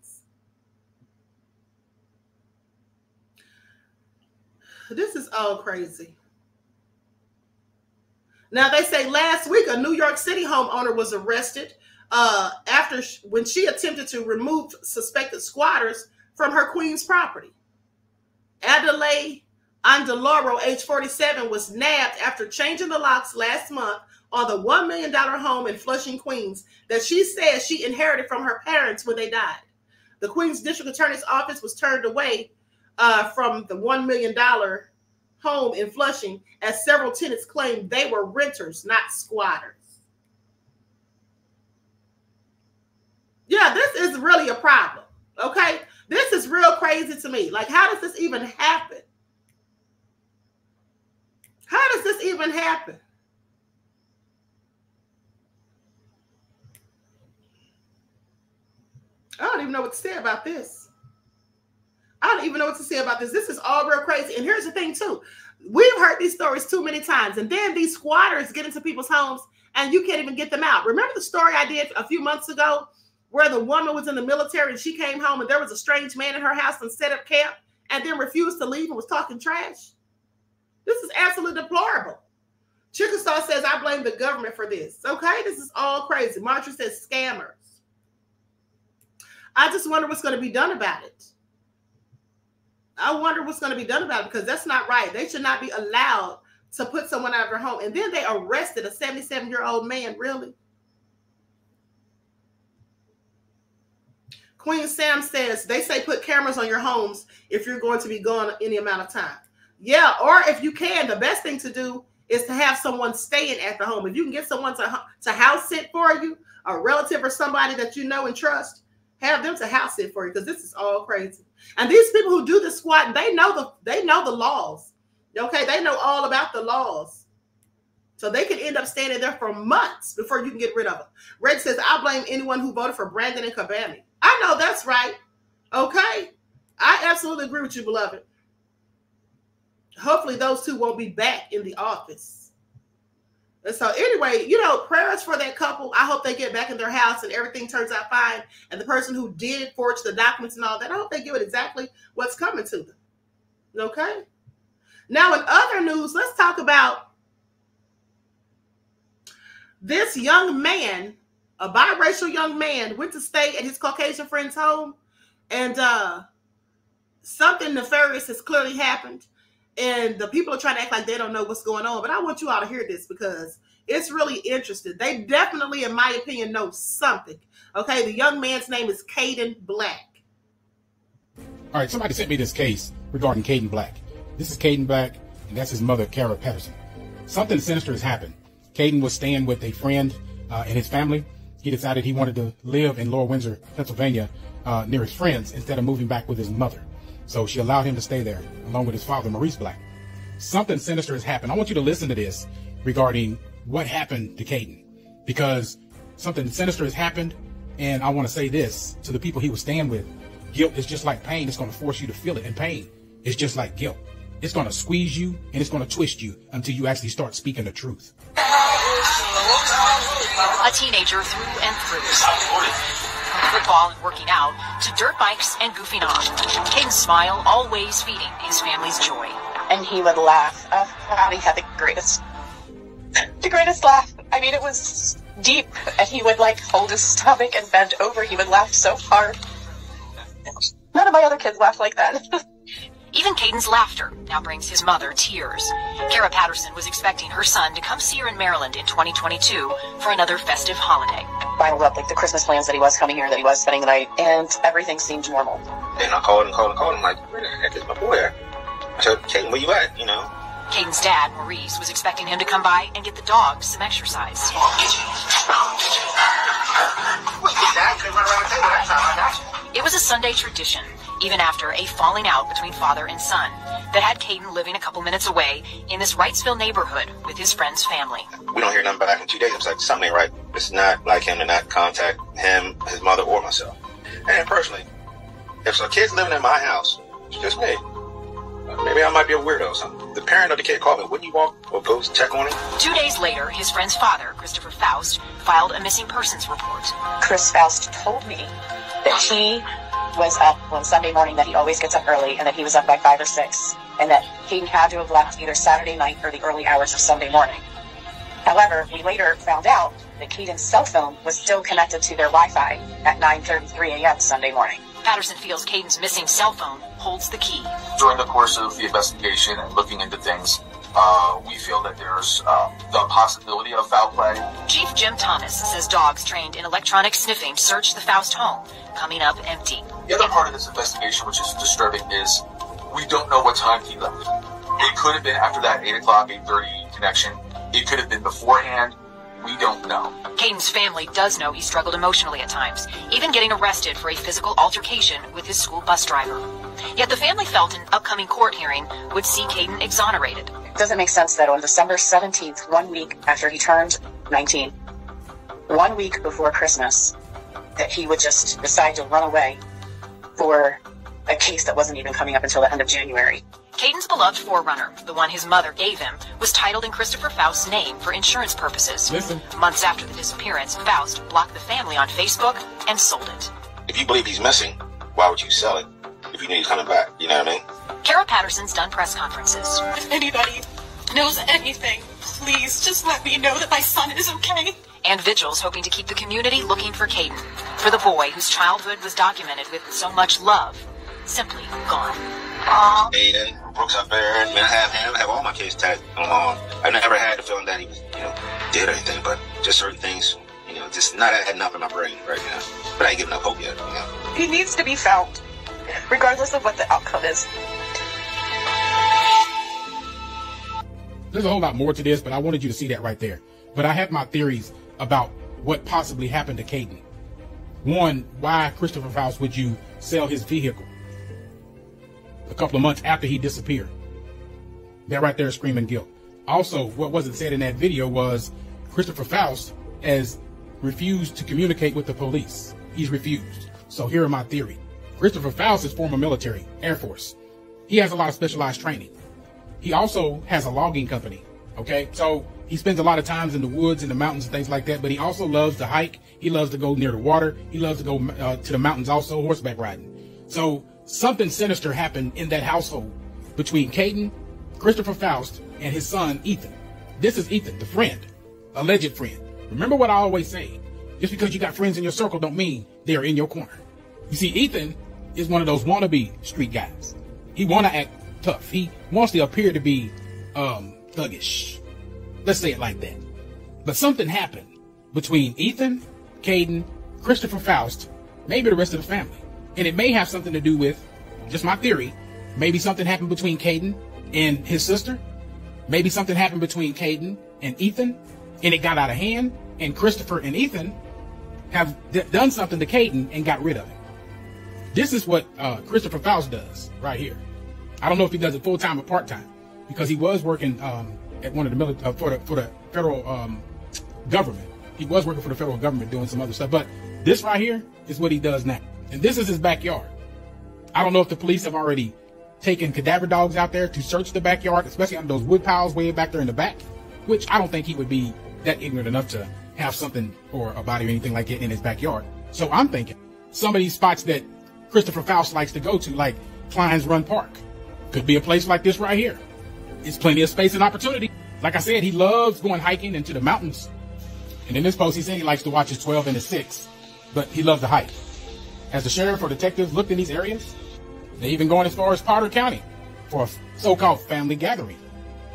This is all crazy. Now they say last week a New York City homeowner was arrested uh, after when she attempted to remove suspected squatters from her Queens property. Adelaide Andaloro, age 47, was nabbed after changing the locks last month on the $1 million home in Flushing, Queens, that she says she inherited from her parents when they died. The Queens District Attorney's Office was turned away uh, from the $1 million home in Flushing as several tenants claimed they were renters, not squatters. Yeah, this is really a problem. Okay. This is real crazy to me. Like, how does this even happen? How does this even happen? I don't even know what to say about this. I don't even know what to say about this. This is all real crazy. And here's the thing, too. We've heard these stories too many times. And then these squatters get into people's homes and you can't even get them out. Remember the story I did a few months ago where the woman was in the military and she came home and there was a strange man in her house and set up camp and then refused to leave and was talking trash? This is absolutely deplorable. Chickasaw says, I blame the government for this. Okay, this is all crazy. Marjorie says, scammers. I just wonder what's going to be done about it. I wonder what's going to be done about it because that's not right. They should not be allowed to put someone out of their home. And then they arrested a 77 year old man, really? Queen Sam says they say put cameras on your homes if you're going to be gone any amount of time. Yeah, or if you can, the best thing to do is to have someone staying at the home. If you can get someone to, to house sit for you, a relative or somebody that you know and trust, have them to house it for you because this is all crazy. And these people who do the squat, they know the they know the laws. Okay, they know all about the laws. So they could end up standing there for months before you can get rid of them. Red says, I blame anyone who voted for Brandon and Kabami. I know that's right. Okay. I absolutely agree with you, beloved. Hopefully, those two won't be back in the office. So, anyway, you know, prayers for that couple. I hope they get back in their house and everything turns out fine. And the person who did forge the documents and all that, I hope they give it exactly what's coming to them. Okay. Now, in other news, let's talk about this young man, a biracial young man, went to stay at his Caucasian friend's home and uh, something nefarious has clearly happened, and the people are trying to act like they don't know what's going on. But I want you all to hear this because it's really interesting. They definitely, in my opinion, know something. Okay, the young man's name is Kadin Black. All right, somebody sent me this case regarding Kadin Black. This is Kadin Black, and that's his mother, Kara Patterson. Something sinister has happened. Kadin was staying with a friend uh, and his family. He decided he wanted to live in Lower Windsor, Pennsylvania, uh, near his friends instead of moving back with his mother. So she allowed him to stay there along with his father, Maurice Black. Something sinister has happened. I want you to listen to this regarding what happened to Kadin because something sinister has happened. And I want to say this to the people he was staying with. Guilt is just like pain. It's going to force you to feel it. And pain is just like guilt. It's going to squeeze you and it's going to twist you until you actually start speaking the truth. A teenager through and through. Football and working out to dirt bikes and goofing off. Kadin's smile always feeding his family's joy. and he would laugh. Oh, God, he had the greatest, the greatest laugh. I mean, it was deep, and he would like hold his stomach and bend over. He would laugh so hard. None of my other kids laugh like that. Even Kadin's laughter now brings his mother tears. Kara Patterson was expecting her son to come see her in Maryland in 2022 for another festive holiday. Final up like the Christmas plans that he was coming here, that he was spending the night, and everything seemed normal. And I called and called and called. I'm like, where the heck is my boy at? I said, Kadin, where you at? You know? Kadin's dad, Maurice, was expecting him to come by and get the dogs some exercise. Dad could run around the table that time. I got you. It was a Sunday tradition, even after a falling out between father and son, that had Kadin living a couple minutes away in this Wrightsville neighborhood with his friend's family. We don't hear nothing back in two days. It's like something ain't right. It's not like him to not contact him, his mother, or myself. And personally, if some kid's living in my house, it's just me. Maybe I might be a weirdo or something. The parent of the kid called me. Wouldn't you walk or go check on him? Two days later, his friend's father, Christopher Faust, filed a missing persons report. Chris Faust told me that he was up one Sunday morning, that he always gets up early, and that he was up by five or six, and that he had to have left either Saturday night or the early hours of Sunday morning. However, we later found out that Keaton's cell phone was still connected to their Wi-Fi at 9:33 a.m. Sunday morning. Patterson feels Kadin's missing cell phone holds the key. during the course of the investigation and looking into things, uh, we feel that there's um, the possibility of foul play. Chief Jim Thomas says dogs trained in electronic sniffing searched the Faust home, coming up empty. The other part of this investigation, which is disturbing, is we don't know what time he left. It could have been after that 8 o'clock, 8.30 connection. It could have been beforehand. We don't know. Kadin's family does know he struggled emotionally at times, even getting arrested for a physical altercation with his school bus driver. Yet the family felt an upcoming court hearing would see Kadin exonerated. It doesn't make sense that on December 17th, one week after he turned 19, one week before Christmas, that he would just decide to run away for a case that wasn't even coming up until the end of January. Kadin's beloved 4Runner, the one his mother gave him, was titled in Christopher Faust's name for insurance purposes. Listen. Months after the disappearance, Faust blocked the family on Facebook and sold it. If you believe he's missing, why would you sell it? If you knew he's coming back, you know what I mean? Kara Patterson's done press conferences. If anybody knows anything, please just let me know that my son is okay. and vigils hoping to keep the community looking for Kadin, for the boy whose childhood was documented with so much love, simply gone. Aiden, Brooks up there, and I have him, I have all my kids tagged along. I never had the feeling that he was, you know, dead or anything, but just certain things, you know, just not adding up in my brain right now. But I ain't giving up hope yet, you know. He needs to be found, regardless of what the outcome is. There's a whole lot more to this, but I wanted you to see that right there. But I have my theories about what possibly happened to Kadin. One, why Christopher Faust would you sell his vehicle a couple of months after he disappeared? That right there is screaming guilt. Also, what wasn't said in that video was Christopher Faust has refused to communicate with the police. He's refused. So here are my theory. Christopher Faust is former military, Air Force. He has a lot of specialized training. He also has a logging company. Okay, so he spends a lot of times in the woods and the mountains and things like that. But he also loves to hike. He loves to go near the water. He loves to go uh, to the mountains, also horseback riding. So something sinister happened in that household between Kadin, Christopher Faust, and his son Ethan. This is Ethan, the friend, alleged friend. Remember what I always say: just because you got friends in your circle, don't mean they are in your corner. You see, Ethan is one of those wannabe street guys. He want to act tough. He wants to appear to be um, thuggish. Let's say it like that. But something happened between Ethan, Kadin, Christopher Faust, maybe the rest of the family. And it may have something to do with, just my theory, maybe something happened between Kadin and his sister. Maybe something happened between Kadin and Ethan and it got out of hand. And Christopher and Ethan have d- done something to Kadin and got rid of him. This is what uh, Christopher Faust does right here. I don't know if he does it full time or part time because he was working um, at one of the military uh, for the for the federal um, government. He was working for the federal government doing some other stuff, but this right here is what he does now, and this is his backyard. I don't know if the police have already taken cadaver dogs out there to search the backyard, especially on those wood piles way back there in the back, which I don't think he would be that ignorant enough to have something or a body or anything like it in his backyard. So I'm thinking some of these spots that Christopher Faust likes to go to, like Kline's Run Park, could be a place like this right here. It's plenty of space and opportunity. Like I said, he loves going hiking into the mountains. And in this post, he said he likes to watch his 12 and his 6, but he loves to hike. Has the sheriff or detectives looked in these areas? They even going as far as Potter County for a so-called family gathering.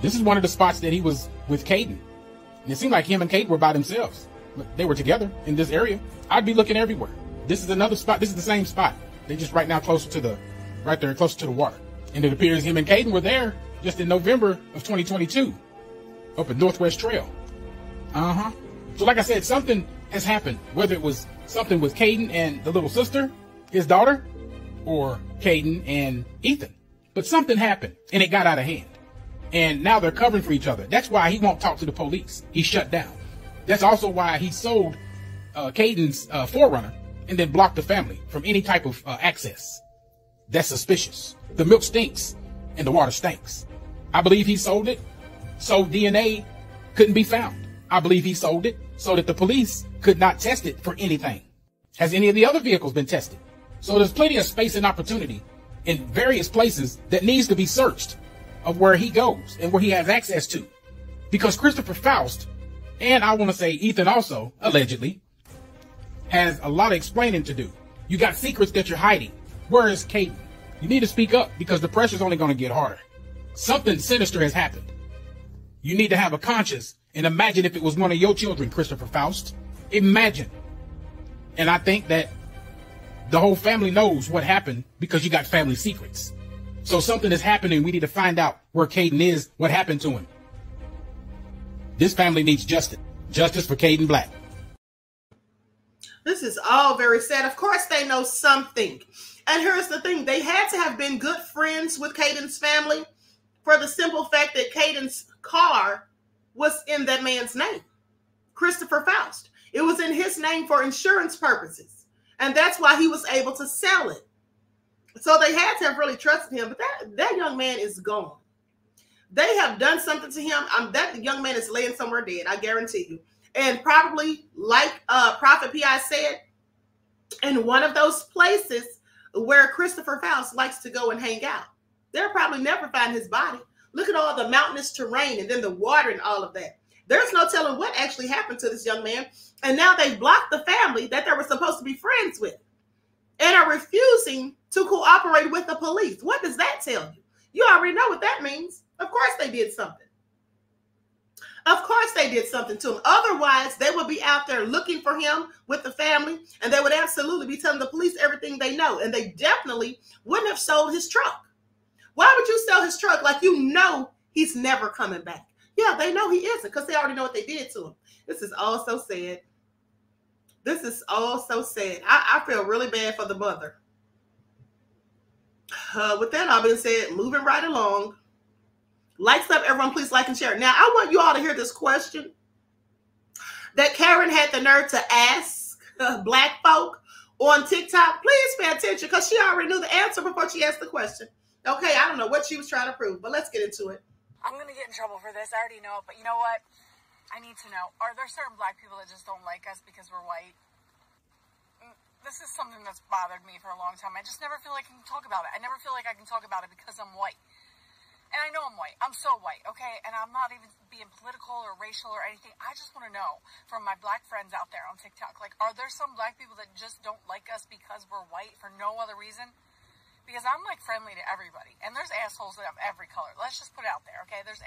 This is one of the spots that he was with Kadin. And it seemed like him and Kadin were by themselves, but they were together in this area. I'd be looking everywhere. This is another spot. This is the same spot. They're just right now closer to the, right there, closer to the water. And it appears him and Kadin were there just in November of 2022 up at Northwest Trail. Uh huh. So, like I said, something has happened, whether it was something with Kadin and the little sister, his daughter, or Kadin and Ethan. But something happened and it got out of hand. And now they're covering for each other. That's why he won't talk to the police. He's shut down. That's also why he sold uh, Kadin's uh, 4Runner and then blocked the family from any type of uh, access. That's suspicious. The milk stinks and the water stinks. I believe he sold it so DNA couldn't be found. I believe he sold it so that the police could not test it for anything. Has any of the other vehicles been tested? So there's plenty of space and opportunity in various places that needs to be searched of where he goes and where he has access to. Because Christopher Faust, and I want to say Ethan also, allegedly, has a lot of explaining to do. You got secrets that you're hiding. Where is Kadin? You need to speak up because the pressure's only going to get harder. Something sinister has happened. You need to have a conscience and imagine if it was one of your children, Christopher Faust. Imagine. And I think that the whole family knows what happened because you got family secrets. So something is happening. We need to find out where Kadin is, what happened to him. This family needs justice. Justice for Kadin Black. This is all very sad. Of course, they know something. And here's the thing they had to have been good friends with Kadin's family for the simple fact that Kadin's car was in that man's name, Christopher Faust. It was in his name for insurance purposes. And that's why he was able to sell it. So they had to have really trusted him. But that, that young man is gone. They have done something to him. Um, that young man is laying somewhere dead, I guarantee you. And probably, like uh, Prophet P.I. said, in one of those places where Christopher Faust likes to go and hang out. They'll probably never find his body. Look at all the mountainous terrain and then the water and all of that. There's no telling what actually happened to this young man. And now they blocked the family that they were supposed to be friends with and are refusing to cooperate with the police. What does that tell you? You already know what that means. Of course, they did something. Of course, they did something to him. Otherwise, they would be out there looking for him with the family, and they would absolutely be telling the police everything they know. And they definitely wouldn't have sold his truck. Why would you sell his truck like you know he's never coming back? Yeah, they know he isn't because they already know what they did to him. This is all so sad. This is all so sad. I, I feel really bad for the mother. Uh, with that all being said, moving right along. Likes up, everyone. Please like and share. Now, I want you all to hear this question that Karen had the nerve to ask uh, Black folk on TikTok. Please pay attention because she already knew the answer before she asked the question. Okay, I don't know what she was trying to prove, but let's get into it. I'm gonna get in trouble for this. I already know it, but you know what? I need to know. Are there certain black people that just don't like us because we're white? Mm, this is something that's bothered me for a long time. I just never feel like I can talk about it. I never feel like I can talk about it because I'm white. And I know I'm white. I'm so white, okay? And I'm not even being political or racial or anything. I just want to know from my black friends out there on TikTok, like, are there some black people that just don't like us because we're white for no other reason? Because I'm like friendly to everybody. And there's assholes that have every color. Let's just put it out there, okay? There's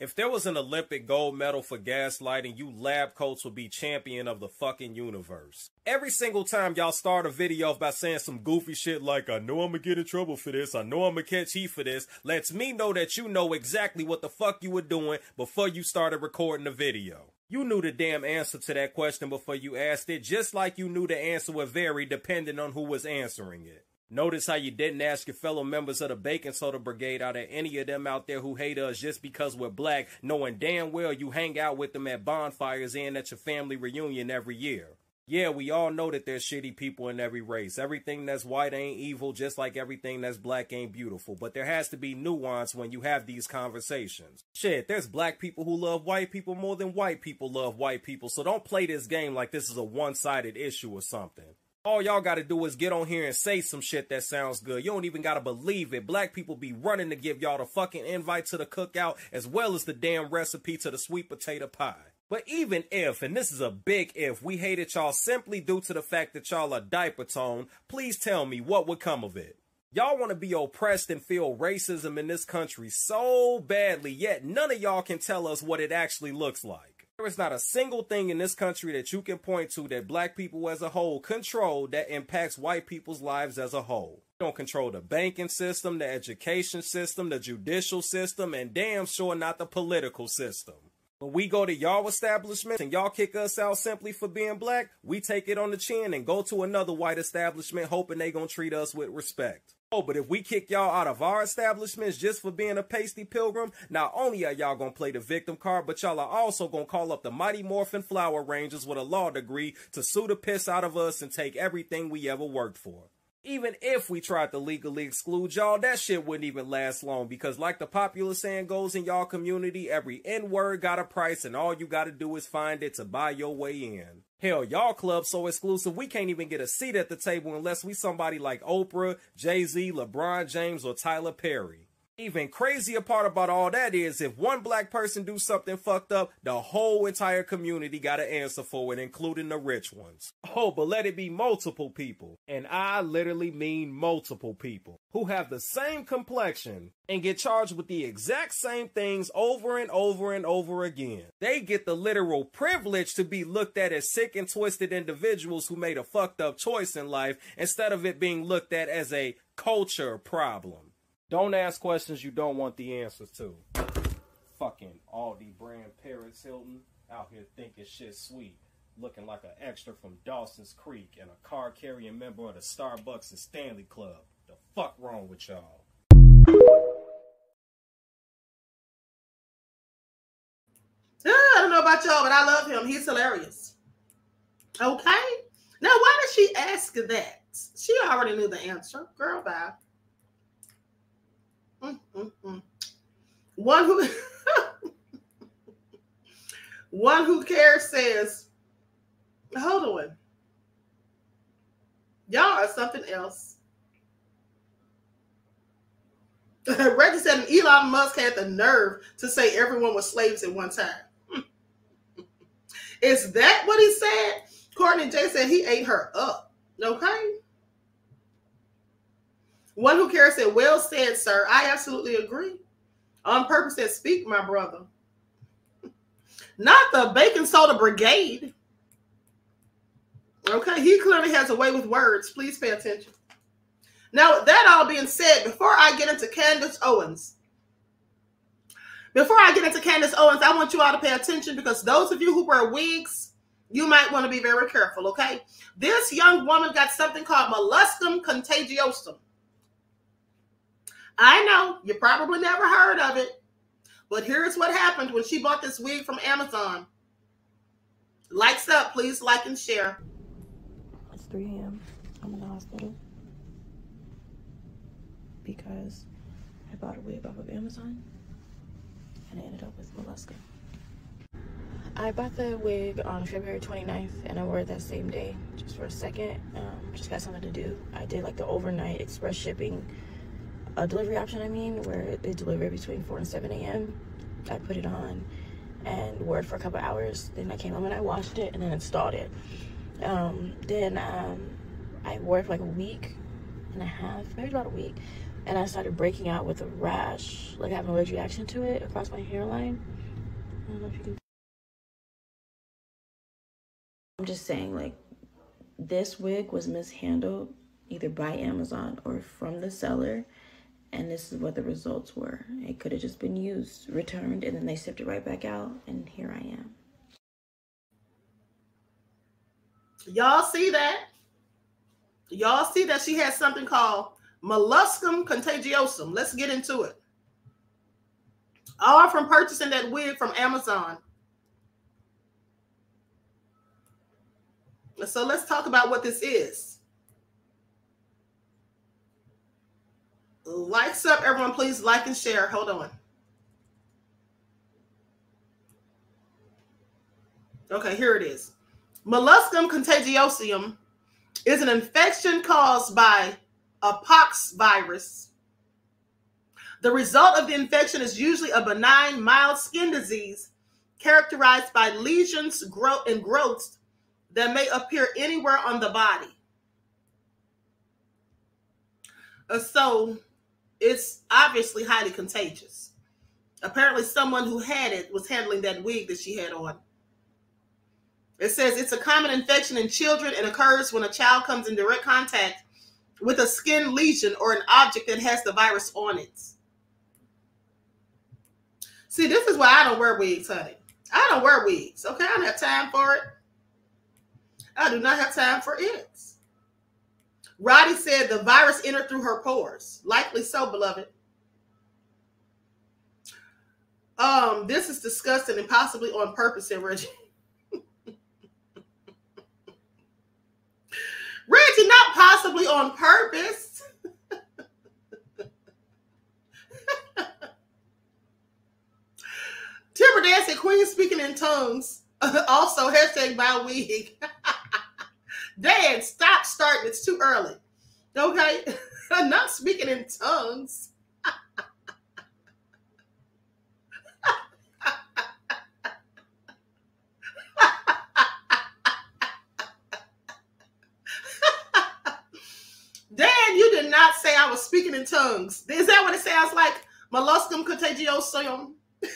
If there was an Olympic gold medal for gaslighting, you lab coats would be champion of the fucking universe. Every single time y'all start a video by saying some goofy shit like, I know I'm gonna get in trouble for this, I know I'm gonna catch heat for this, lets me know that you know exactly what the fuck you were doing before you started recording the video. You knew the damn answer to that question before you asked it, just like you knew the answer would vary depending on who was answering it. Notice how you didn't ask your fellow members of the Baking Soda Brigade are there any of them out there who hate us just because we're black, knowing damn well you hang out with them at bonfires and at your family reunion every year. Yeah, we all know that there's shitty people in every race. Everything that's white ain't evil, just like everything that's black ain't beautiful. But there has to be nuance when you have these conversations. Shit, there's black people who love white people more than white people love white people, so don't play this game like this is a one-sided issue or something. All y'all gotta do is get on here and say some shit that sounds good. You don't even gotta believe it. Black people be running to give y'all the fucking invite to the cookout as well as the damn recipe to the sweet potato pie. But even if, and this is a big if, we hated y'all simply due to the fact that y'all are diaper tone, please tell me what would come of it. Y'all want to be oppressed and feel racism in this country so badly, yet none of y'all can tell us what it actually looks like. There is not a single thing in this country that you can point to that black people as a whole control that impacts white people's lives as a whole. You don't control the banking system, the education system, the judicial system, and damn sure not the political system. When we go to y'all establishment and y'all kick us out simply for being black, we take it on the chin and go to another white establishment hoping they gonna treat us with respect. Oh, but if we kick y'all out of our establishments just for being a pasty pilgrim, not only are y'all gonna play the victim card, but y'all are also gonna call up the Mighty Morphin Flower Rangers with a law degree to sue the piss out of us and take everything we ever worked for. Even if we tried to legally exclude y'all, that shit wouldn't even last long because like the popular saying goes in y'all community, every N-word got a price and all you gotta do is find it to buy your way in. Hell, y'all club so exclusive we can't even get a seat at the table unless we somebody like Oprah, Jay-Z, LeBron James, or Tyler Perry. Even crazier part about all that is if one black person do something fucked up, the whole entire community got to answer for it, including the rich ones. Oh, but let it be multiple people, and I literally mean multiple people, who have the same complexion and get charged with the exact same things over and over and over again. They get the literal privilege to be looked at as sick and twisted individuals who made a fucked up choice in life instead of it being looked at as a culture problem. Don't ask questions you don't want the answers to. Fucking Aldi brand Paris Hilton out here thinking shit sweet. Looking like an extra from Dawson's Creek and a car carrying member of the Starbucks and Stanley Club. The fuck wrong with y'all? I don't know about y'all, but I love him. He's hilarious. Okay. Now, why did she ask that? She already knew the answer. Girl, bye. Mm, mm, mm. One who one who cares says, hold on. Y'all are something else. Reggie said Elon Musk had the nerve to say everyone was slaves at one time. Is that what he said? Courtney J said he ate her up. Okay. One who cares said, Well said, sir. I absolutely agree. On purpose said, Speak, my brother. Not the baking soda brigade. Okay, he clearly has a way with words. Please pay attention. Now, that all being said, before I get into Candace Owens, before I get into Candace Owens, I want you all to pay attention because those of you who wear wigs, you might want to be very careful, okay? This young woman got something called molluscum contagiosum. I know you probably never heard of it, but here's what happened when she bought this wig from Amazon. Likes up, please like and share. It's 3 a.m. I'm in the hospital because I bought a wig off of Amazon and I ended up with mollusca. I bought the wig on February 29th and I wore it that same day just for a second. Um, just got something to do. I did like the overnight express shipping a delivery option, I mean, where they deliver between 4 and 7 a.m. I put it on and wore it for a couple hours. Then I came home and I washed it and then installed it. Um, then um, I wore it for like a week and a half, maybe about a week, and I started breaking out with a rash, like having an allergic reaction to it across my hairline. I don't know if you can. I'm just saying, like, this wig was mishandled either by Amazon or from the seller, and this is what the results were. It could have just been used, returned, and then they shipped it right back out, and here I am. Y'all see that? Y'all see that she has something called molluscum contagiosum. Let's get into it. All from purchasing that wig from Amazon. So let's talk about what this is. Likes up, everyone. Please like and share. Hold on. Okay, here it is. Molluscum contagiosum is an infection caused by a pox virus. The result of the infection is usually a benign, mild skin disease characterized by lesions grow- and growths that may appear anywhere on the body. Uh, so it's obviously highly contagious. Apparently, someone who had it was handling that wig that she had on. It says it's a common infection in children and occurs when a child comes in direct contact with a skin lesion or an object that has the virus on it. See, this is why I don't wear wigs, honey. I don't wear wigs. Okay, I don't have time for it. I do not have time for it. Roddy said the virus entered through her pores. Likely so, beloved. Um, this is disgusting and possibly on purpose, said Reggie. Reggie, not possibly on purpose. Timber Dance and Queen speaking in tongues. also, hashtag buy wig. Dad, stop starting. It's too early. Okay? not speaking in tongues. Dan, you did not say I was speaking in tongues. Is that what it sounds like? Molluscum contagiosum.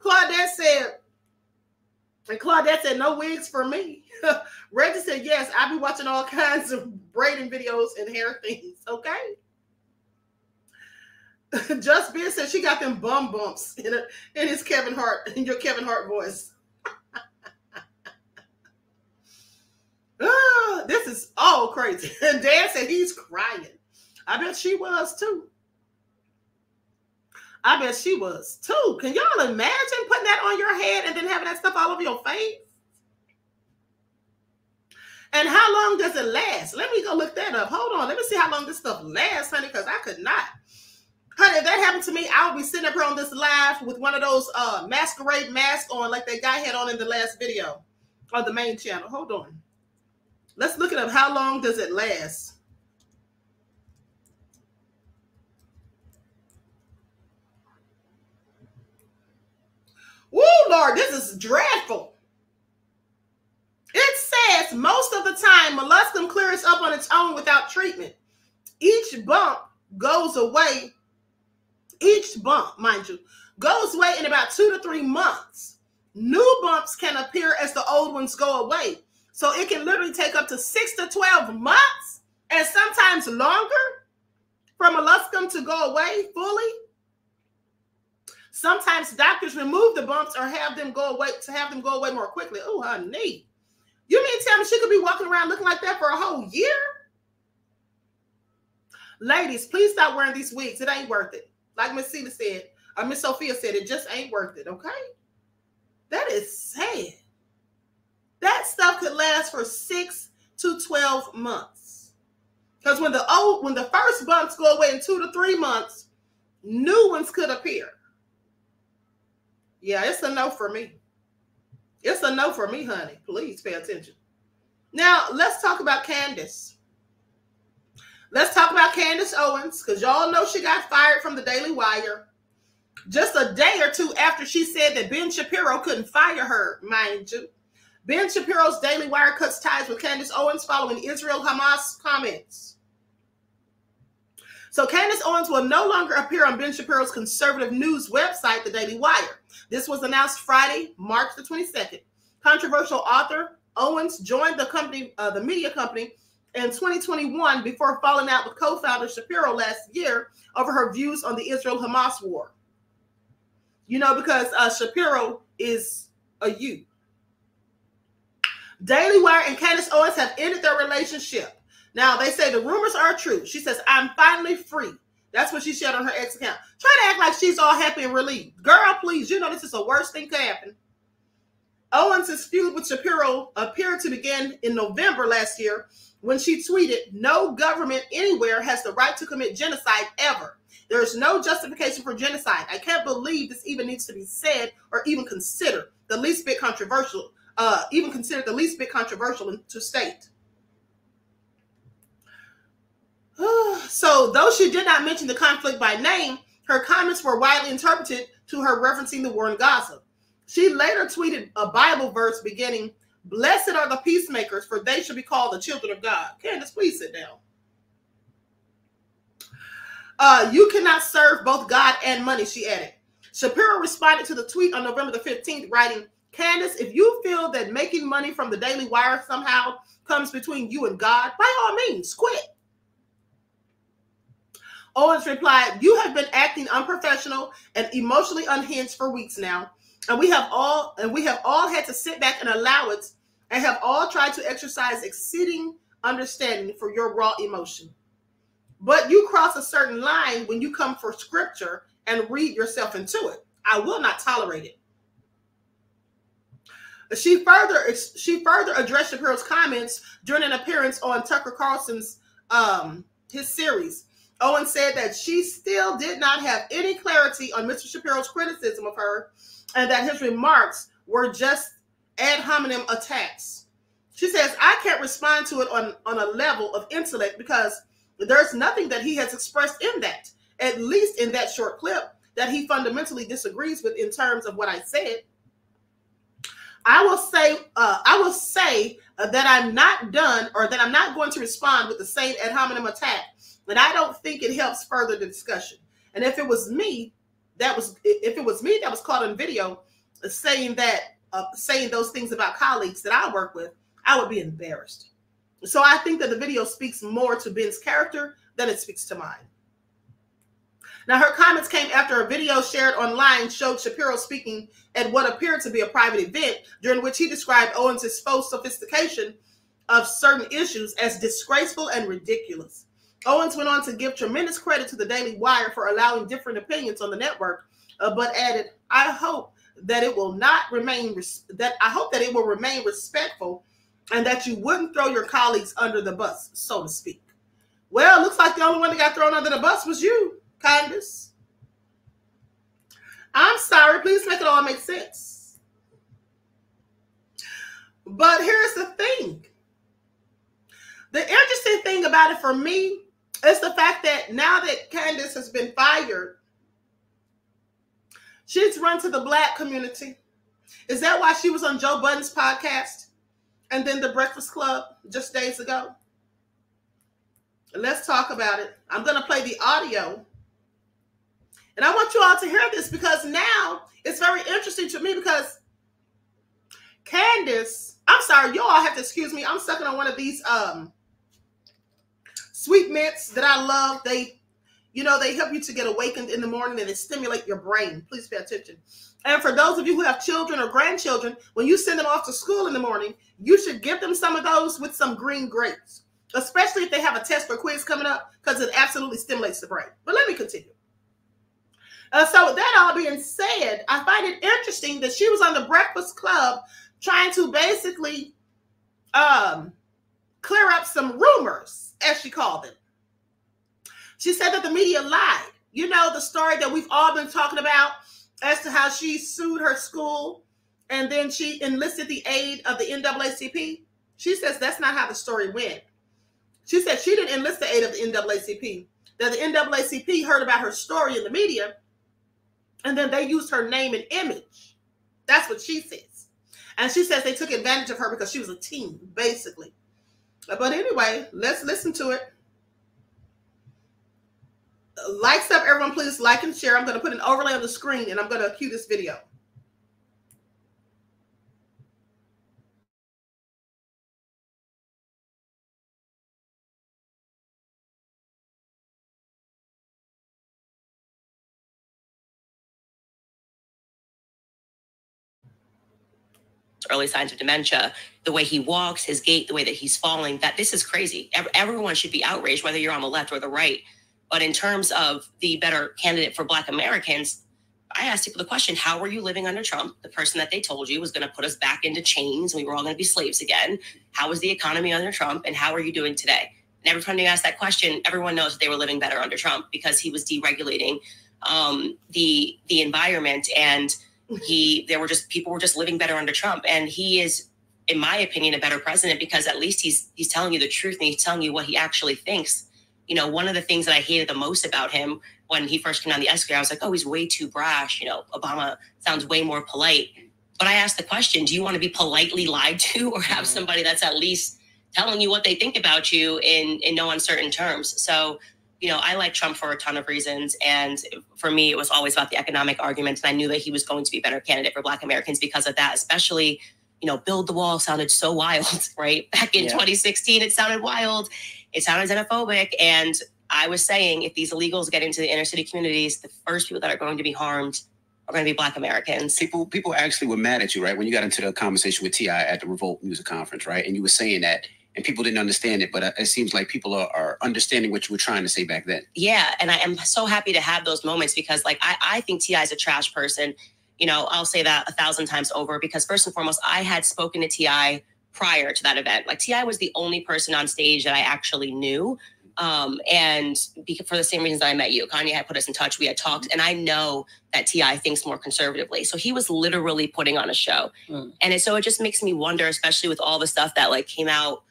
Claudette said, and Claudette said, no wigs for me. Reggie said, yes, I be watching all kinds of braiding videos and hair things. Okay. Just Ben said she got them bum bumps in, a, in his Kevin Hart, in your Kevin Hart voice. ah, this is all crazy. And Dan said he's crying. I bet she was too. I bet she was too. Can y'all imagine putting that on your head and then having that stuff all over your face? And how long does it last? Let me go look that up. Hold on. Let me see how long this stuff lasts, honey, because I could not. Honey, if that happened to me, I would be sitting up here on this live with one of those uh, masquerade masks on, like that guy had on in the last video on the main channel. Hold on. Let's look it up. How long does it last? Woo, Lord, this is dreadful. It says most of the time, molluscum clears up on its own without treatment. Each bump goes away. Each bump, mind you, goes away in about two to three months. New bumps can appear as the old ones go away. So it can literally take up to six to 12 months and sometimes longer for molluscum to go away fully. Sometimes doctors remove the bumps or have them go away to have them go away more quickly. Oh, honey. You mean tell me she could be walking around looking like that for a whole year? Ladies, please stop wearing these wigs. It ain't worth it. Like Miss Cena said, or Miss Sophia said, it just ain't worth it, okay? That is sad. That stuff could last for six to 12 months. Because when the old, when the first bumps go away in two to three months, new ones could appear. Yeah, it's a no for me. It's a no for me, honey. Please pay attention. Now, let's talk about Candace. Let's talk about Candace Owens because y'all know she got fired from the Daily Wire. just a day or two after she said that Ben Shapiro couldn't fire her, mind you. Ben Shapiro's Daily Wire cuts ties with Candace Owens following Israel Hamas comments. So Candace Owens will no longer appear on Ben Shapiro's conservative news website, The Daily Wire. This was announced Friday, March the 22nd. Controversial author Owens joined the company, uh, the media company, in 2021 before falling out with co-founder Shapiro last year over her views on the Israel-Hamas war. You know, because uh, Shapiro is a you. Daily Wire and Candace Owens have ended their relationship. Now they say the rumors are true. She says, I'm finally free. That's what she shared on her ex account. Try to act like she's all happy and relieved. Girl, please, you know this is the worst thing could happen. Owens' feud with Shapiro appeared to begin in November last year when she tweeted, No government anywhere has the right to commit genocide ever. There is no justification for genocide. I can't believe this even needs to be said or even considered. The least bit controversial, uh, even considered the least bit controversial to state. so, though she did not mention the conflict by name, her comments were widely interpreted to her referencing the war in Gaza. She later tweeted a Bible verse beginning, Blessed are the peacemakers, for they shall be called the children of God. Candace, please sit down. Uh, you cannot serve both God and money, she added. Shapiro responded to the tweet on November the 15th, writing, Candace, if you feel that making money from the Daily Wire somehow comes between you and God, by all means, quit. Owens replied, You have been acting unprofessional and emotionally unhinged for weeks now. And we have all and we have all had to sit back and allow it and have all tried to exercise exceeding understanding for your raw emotion. But you cross a certain line when you come for scripture and read yourself into it. I will not tolerate it. She further she further addressed Shapiro's comments during an appearance on Tucker Carlson's um, his series. Owen said that she still did not have any clarity on Mr. Shapiro's criticism of her and that his remarks were just ad hominem attacks. She says, I can't respond to it on, on a level of intellect because there's nothing that he has expressed in that, at least in that short clip, that he fundamentally disagrees with in terms of what I said. I will say, uh, I will say that I'm not done or that I'm not going to respond with the same ad hominem attack. But I don't think it helps further the discussion. And if it was me, that was if it was me that was caught on video saying that uh, saying those things about colleagues that I work with, I would be embarrassed. So I think that the video speaks more to Ben's character than it speaks to mine. Now, her comments came after a video shared online showed Shapiro speaking at what appeared to be a private event during which he described Owens' false sophistication of certain issues as disgraceful and ridiculous. Owens went on to give tremendous credit to the Daily Wire for allowing different opinions on the network, uh, but added, "I hope that it will not remain res- that I hope that it will remain respectful, and that you wouldn't throw your colleagues under the bus, so to speak." Well, looks like the only one that got thrown under the bus was you, Candace. I'm sorry. Please make it all make sense. But here's the thing. The interesting thing about it for me it's the fact that now that Candace has been fired, she's run to the black community. Is that why she was on Joe Budden's podcast and then the Breakfast Club just days ago? Let's talk about it. I'm going to play the audio. And I want you all to hear this because now it's very interesting to me because Candace, I'm sorry, you all have to excuse me. I'm sucking on one of these um Sweet mints that I love, they, you know, they help you to get awakened in the morning and they stimulate your brain. Please pay attention. And for those of you who have children or grandchildren, when you send them off to school in the morning, you should give them some of those with some green grapes, especially if they have a test or quiz coming up, because it absolutely stimulates the brain. But let me continue. Uh, so, with that all being said, I find it interesting that she was on the Breakfast Club trying to basically um, clear up some rumors as she called them. She said that the media lied. You know, the story that we've all been talking about as to how she sued her school and then she enlisted the aid of the NAACP. She says that's not how the story went. She said she didn't enlist the aid of the NAACP, that the NAACP heard about her story in the media And then they used her name and image. That's what she says. And she says they took advantage of her because she was a teen, basically. But anyway, let's listen to it. Likes up, everyone, please like and share. I'm going to put an overlay on the screen and I'm going to cue this video. Early signs of dementia, the way he walks, his gait, the way that he's falling, that this is crazy. Everyone should be outraged, whether you're on the left or the right. But in terms of the better candidate for Black Americans, I asked people the question how were you living under Trump, the person that they told you was going to put us back into chains and we were all going to be slaves again? How was the economy under Trump and how are you doing today? And every time you ask that question, everyone knows that they were living better under Trump because he was deregulating um, the the environment and he there were just people were just living better under Trump. And he is in my opinion a better president because at least he's he's telling you the truth and he's telling you what he actually thinks. You know one of the things that I hated the most about him when he first came on the escalator I was like oh he's way too brash. You know Obama sounds way more polite. But I asked the question do you want to be politely lied to or have somebody that's at least telling you what they think about you in in no uncertain terms? So you know, I like Trump for a ton of reasons. And for me, it was always about the economic argument. And I knew that he was going to be a better candidate for Black Americans because of that, especially, you know, build the wall sounded so wild, right? Back in Yeah. 2016, it sounded wild. It sounded xenophobic. And I was saying if these illegals get into the inner city communities, the first people that are going to be harmed are going to be Black Americans. People people actually were mad at you, right? When you got into the conversation with T.I. at the Revolt Music Conference, right? And you were saying that, and people didn't understand it, but uh, it seems like people are, are understanding what you were trying to say back then. yeah and i am so happy to have those moments because like i, I think T.I. is a trash person. You know i'll say that a thousand times over because first and foremost i had spoken to T.I. prior to that event. Like T.I. was the only person on stage that i actually knew um, and because, for the same reasons that i met you. Kanye had put us in touch. We had talked and i know that T.I. thinks more conservatively. So he was literally putting on a show. And it, so it just makes me wonder especially with all the stuff that like came out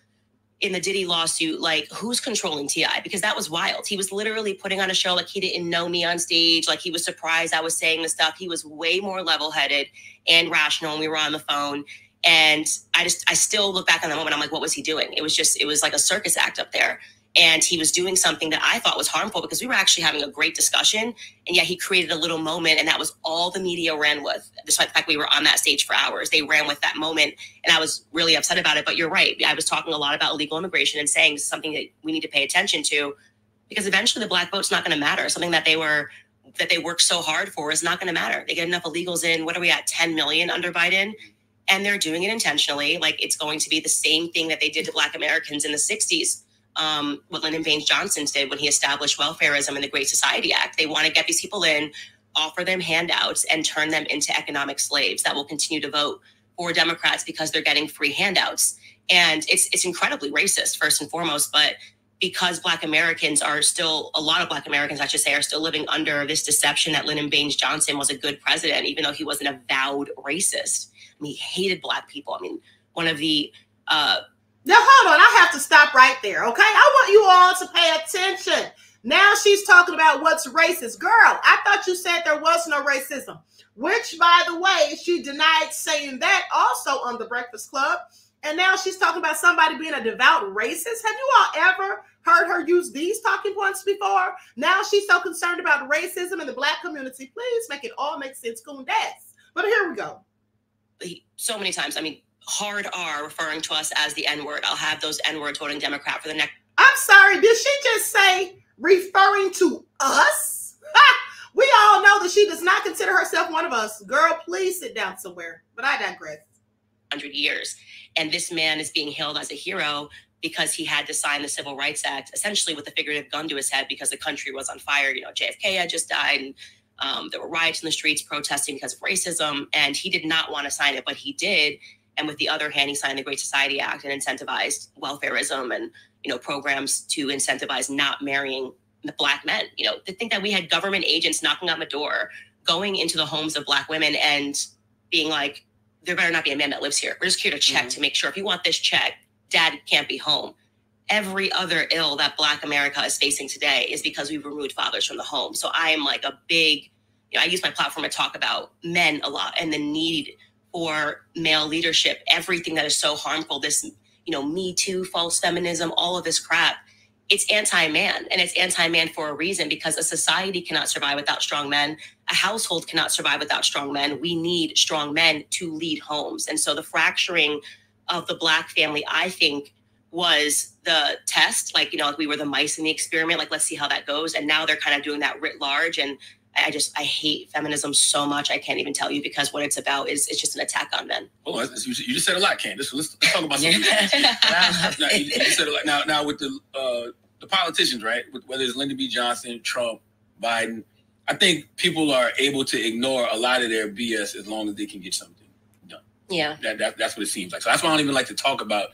in the Diddy lawsuit, like who's controlling T.I.? Because that was wild. He was literally putting on a show like he didn't know me on stage, like he was surprised I was saying the stuff. He was way more level-headed and rational when we were on the phone. And I just I still look back on that moment. I'm like, what was he doing? It was just it was like a circus act up there. And he was doing something that I thought was harmful because we were actually having a great discussion. And yet he created a little moment, and that was all the media ran with, despite the fact we were on that stage for hours. They ran with that moment. And I was really upset about it. But you're right. I was talking a lot about illegal immigration and saying something that we need to pay attention to because eventually the black vote's not going to matter. Something that they were that they worked so hard for is not going to matter. They get enough illegals in. What are we at? 10 million under Biden? And they're doing it intentionally. Like it's going to be the same thing that they did to black Americans in the 60s. Um, what Lyndon Baines Johnson did when he established welfareism and the Great Society Act. They want to get these people in, offer them handouts, and turn them into economic slaves that will continue to vote for Democrats because they're getting free handouts. And it's it's incredibly racist, first and foremost, but because Black Americans are still, a lot of Black Americans, I should say, are still living under this deception that Lyndon Baines Johnson was a good president, even though he was an avowed racist. I mean, he hated Black people. I mean, one of the, uh, Now, hold on. I have to stop right there, okay? I want you all to pay attention. Now she's talking about what's racist. Girl, I thought you said there was no racism, which, by the way, she denied saying that also on the Breakfast Club. And now she's talking about somebody being a devout racist. Have you all ever heard her use these talking points before? Now she's so concerned about racism in the black community. Please make it all make sense, Kundas. But here we go. so many times, I mean, hard R referring to us as the N word. I'll have those N words voting Democrat for the next. I'm sorry, did she just say referring to us? we all know that she does not consider herself one of us. Girl, please sit down somewhere. But I digress. hundred years. And this man is being hailed as a hero because he had to sign the Civil Rights Act, essentially with a figurative gun to his head because the country was on fire. You know, JFK had just died, and um, there were riots in the streets protesting because of racism. And he did not want to sign it, but he did. And with the other hand, he signed the Great Society Act and incentivized welfareism and you know programs to incentivize not marrying the black men. You know, to think that we had government agents knocking on the door, going into the homes of black women and being like, there better not be a man that lives here. We're just here to check mm-hmm. to make sure if you want this check, dad can't be home. Every other ill that Black America is facing today is because we've removed fathers from the home. So I am like a big you know, I use my platform to talk about men a lot and the need for male leadership, everything that is so harmful, this, you know, Me Too, false feminism, all of this crap. It's anti man and it's anti man for a reason because a society cannot survive without strong men. A household cannot survive without strong men. We need strong men to lead homes. And so the fracturing of the Black family, I think, was the test. Like, you know, like we were the mice in the experiment. Like, let's see how that goes. And now they're kind of doing that writ large. And I just I hate feminism so much. I can't even tell you because what it's about is it's just an attack on men. Oh, you, you just said a lot, Candace. Let's, let's talk about something. now, you, you said a lot. Now, now with the uh, the politicians, right? With, whether it's Lyndon B. Johnson, Trump, Biden, I think people are able to ignore a lot of their BS as long as they can get something done. Yeah, that, that that's what it seems like. So that's why I don't even like to talk about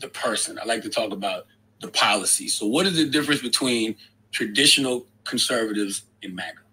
the person. I like to talk about the policy. So, what is the difference between traditional conservatives and MAGA?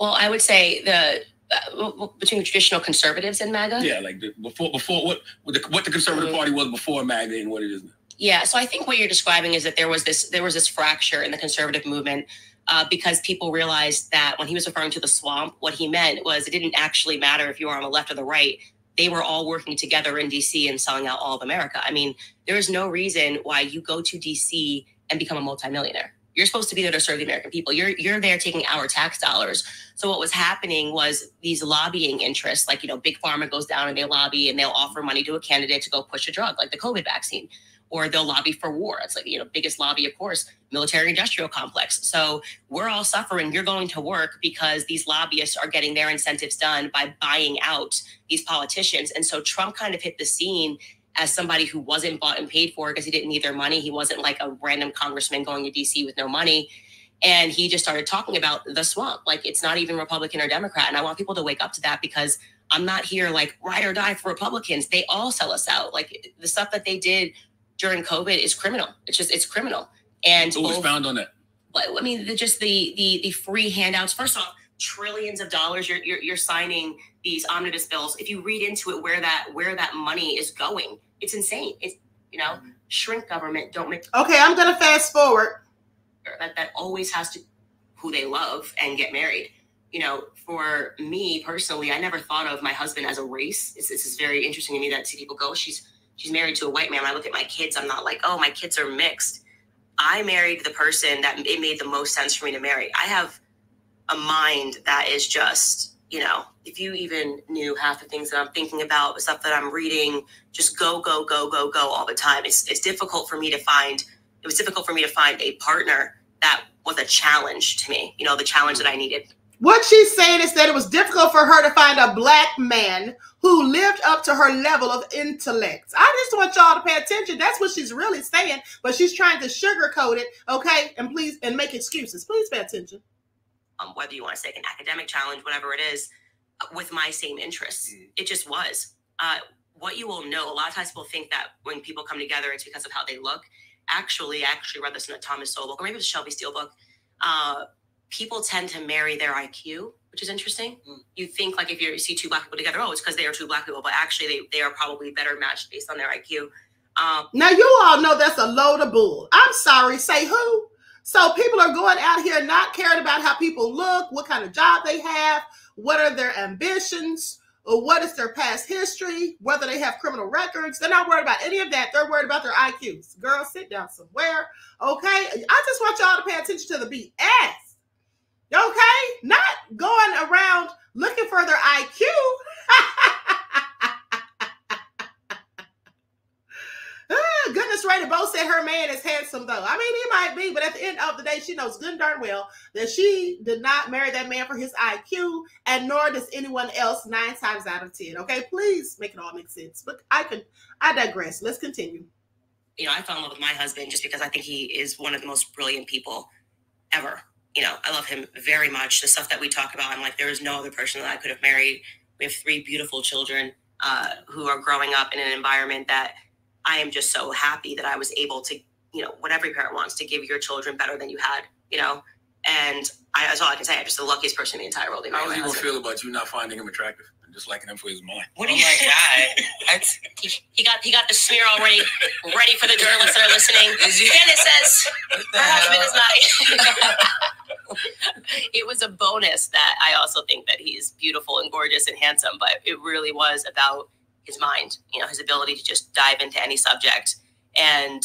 Well, I would say the uh, between traditional conservatives and MAGA. Yeah, like the, before before what what the, what the conservative mm-hmm. party was before MAGA and what it is now. Yeah, so I think what you're describing is that there was this there was this fracture in the conservative movement uh, because people realized that when he was referring to the swamp, what he meant was it didn't actually matter if you were on the left or the right. They were all working together in DC and selling out all of America. I mean, there is no reason why you go to DC and become a multimillionaire. You're supposed to be there to serve the American people. You're you're there taking our tax dollars. So what was happening was these lobbying interests, like you know, big pharma goes down and they lobby and they'll offer money to a candidate to go push a drug, like the COVID vaccine, or they'll lobby for war. It's like you know, biggest lobby, of course, military industrial complex. So we're all suffering. You're going to work because these lobbyists are getting their incentives done by buying out these politicians. And so Trump kind of hit the scene as somebody who wasn't bought and paid for because he didn't need their money. He wasn't like a random congressman going to DC with no money. And he just started talking about the swamp. Like it's not even Republican or Democrat. And I want people to wake up to that because I'm not here like ride or die for Republicans. They all sell us out. Like the stuff that they did during COVID is criminal. It's just it's criminal. And who was found on it. that? I mean, the, just the the the free handouts. First off, trillions of dollars you're, you're, you're signing these omnibus bills. If you read into it, where that where that money is going, it's insane. It's you know, shrink government, don't make Okay, I'm gonna fast forward. That that always has to who they love and get married. You know, for me personally, I never thought of my husband as a race. This, this is very interesting to me that see people go, she's she's married to a white man. When I look at my kids, I'm not like, oh, my kids are mixed. I married the person that it made the most sense for me to marry. I have a mind that is just you know, if you even knew half the things that I'm thinking about, the stuff that I'm reading, just go, go, go, go, go all the time. It's it's difficult for me to find. It was difficult for me to find a partner that was a challenge to me. You know, the challenge that I needed. What she's saying is that it was difficult for her to find a black man who lived up to her level of intellect. I just want y'all to pay attention. That's what she's really saying, but she's trying to sugarcoat it, okay? And please and make excuses. Please pay attention um, whether you want to say an academic challenge, whatever it is, with my same interests. Mm. It just was. Uh, what you will know, a lot of times people think that when people come together, it's because of how they look. Actually, I actually read this in a Thomas Sowell book, or maybe it was a Shelby Steele book. Uh, people tend to marry their IQ, which is interesting. Mm. You think like if you see two black people together, oh, it's because they are two black people, but actually they, they are probably better matched based on their IQ. Um, now you all know that's a load of bull. I'm sorry, say who? So people are going out here not caring about how people look, what kind of job they have, what are their ambitions, or what is their past history, whether they have criminal records. They're not worried about any of that. They're worried about their IQs. Girls, sit down somewhere. Okay. I just want y'all to pay attention to the BS. Okay? Not going around looking for their IQ. Goodness Rita both said her man is handsome though. I mean, he might be, but at the end of the day, she knows good and darn well that she did not marry that man for his IQ, and nor does anyone else nine times out of ten. Okay, please make it all make sense. But I could, I digress. Let's continue. You know, I fell in love with my husband just because I think he is one of the most brilliant people ever. You know, I love him very much. The stuff that we talk about, I'm like, there is no other person that I could have married. We have three beautiful children uh, who are growing up in an environment that I am just so happy that I was able to, you know, what every parent wants to give your children better than you had, you know. And I, that's all I can say. I'm just the luckiest person in the entire world. How does he gonna feel about you not finding him attractive and just liking him for his mind? What do you? Oh my god! He, he, got he got the smear already ready for the journalists that are listening. Is he? Dennis says her husband is not. it was a bonus that I also think that he's beautiful and gorgeous and handsome, but it really was about his mind, you know, his ability to just dive into any subject and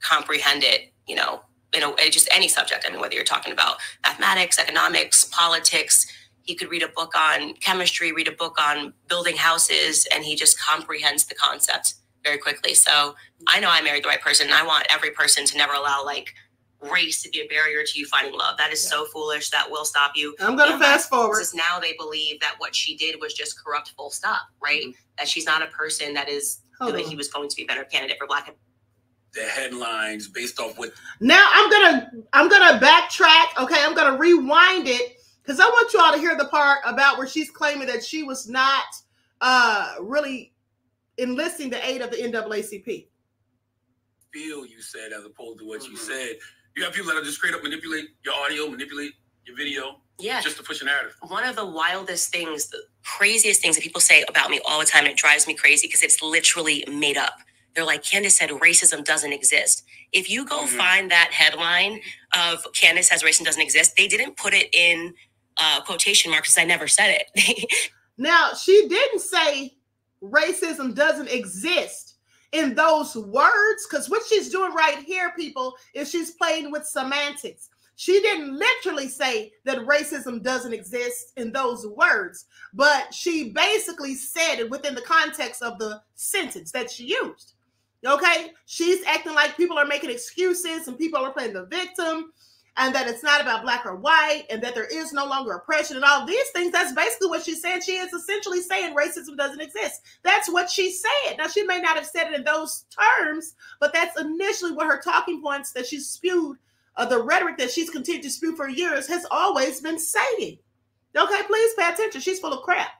comprehend it, you know, you know, just any subject. I mean, whether you're talking about mathematics, economics, politics, he could read a book on chemistry, read a book on building houses, and he just comprehends the concept very quickly. So I know I married the right person, and I want every person to never allow like race to be a barrier to you finding love. That is so foolish. That will stop you. I'm gonna fast forward. Because now they believe that what she did was just corrupt. Full stop. Right. That she's not a person that is Hold that he was going to be a better candidate for black. The headlines based off what Now I'm gonna I'm gonna backtrack. Okay, I'm gonna rewind it because I want you all to hear the part about where she's claiming that she was not uh really enlisting the aid of the NAACP. feel you said as opposed to what you said. You have people that are just straight up manipulate your audio, manipulate your video, Yeah. just to push a narrative. One of the wildest things, the craziest things that people say about me all the time, and it drives me crazy because it's literally made up. They're like, Candace said racism doesn't exist. If you go find that headline of Candace says racism doesn't exist, they didn't put it in uh, quotation marks because I never said it. Now she didn't say racism doesn't exist in those words because what she's doing right here, people, is she's playing with semantics. She didn't literally say that racism doesn't exist in those words, but she basically said it within the context of the sentence that she used. Okay, she's acting like people are making excuses and people are playing the victim, and that it's not about black or white, and that there is no longer oppression and all these things. That's basically what she's saying. She is essentially saying racism doesn't exist. That's what she said. Now, she may not have said it in those terms, but that's initially what her talking points that she spewed, uh, the rhetoric that she's continued to spew for years has always been saying. Okay, please pay attention. She's full of crap.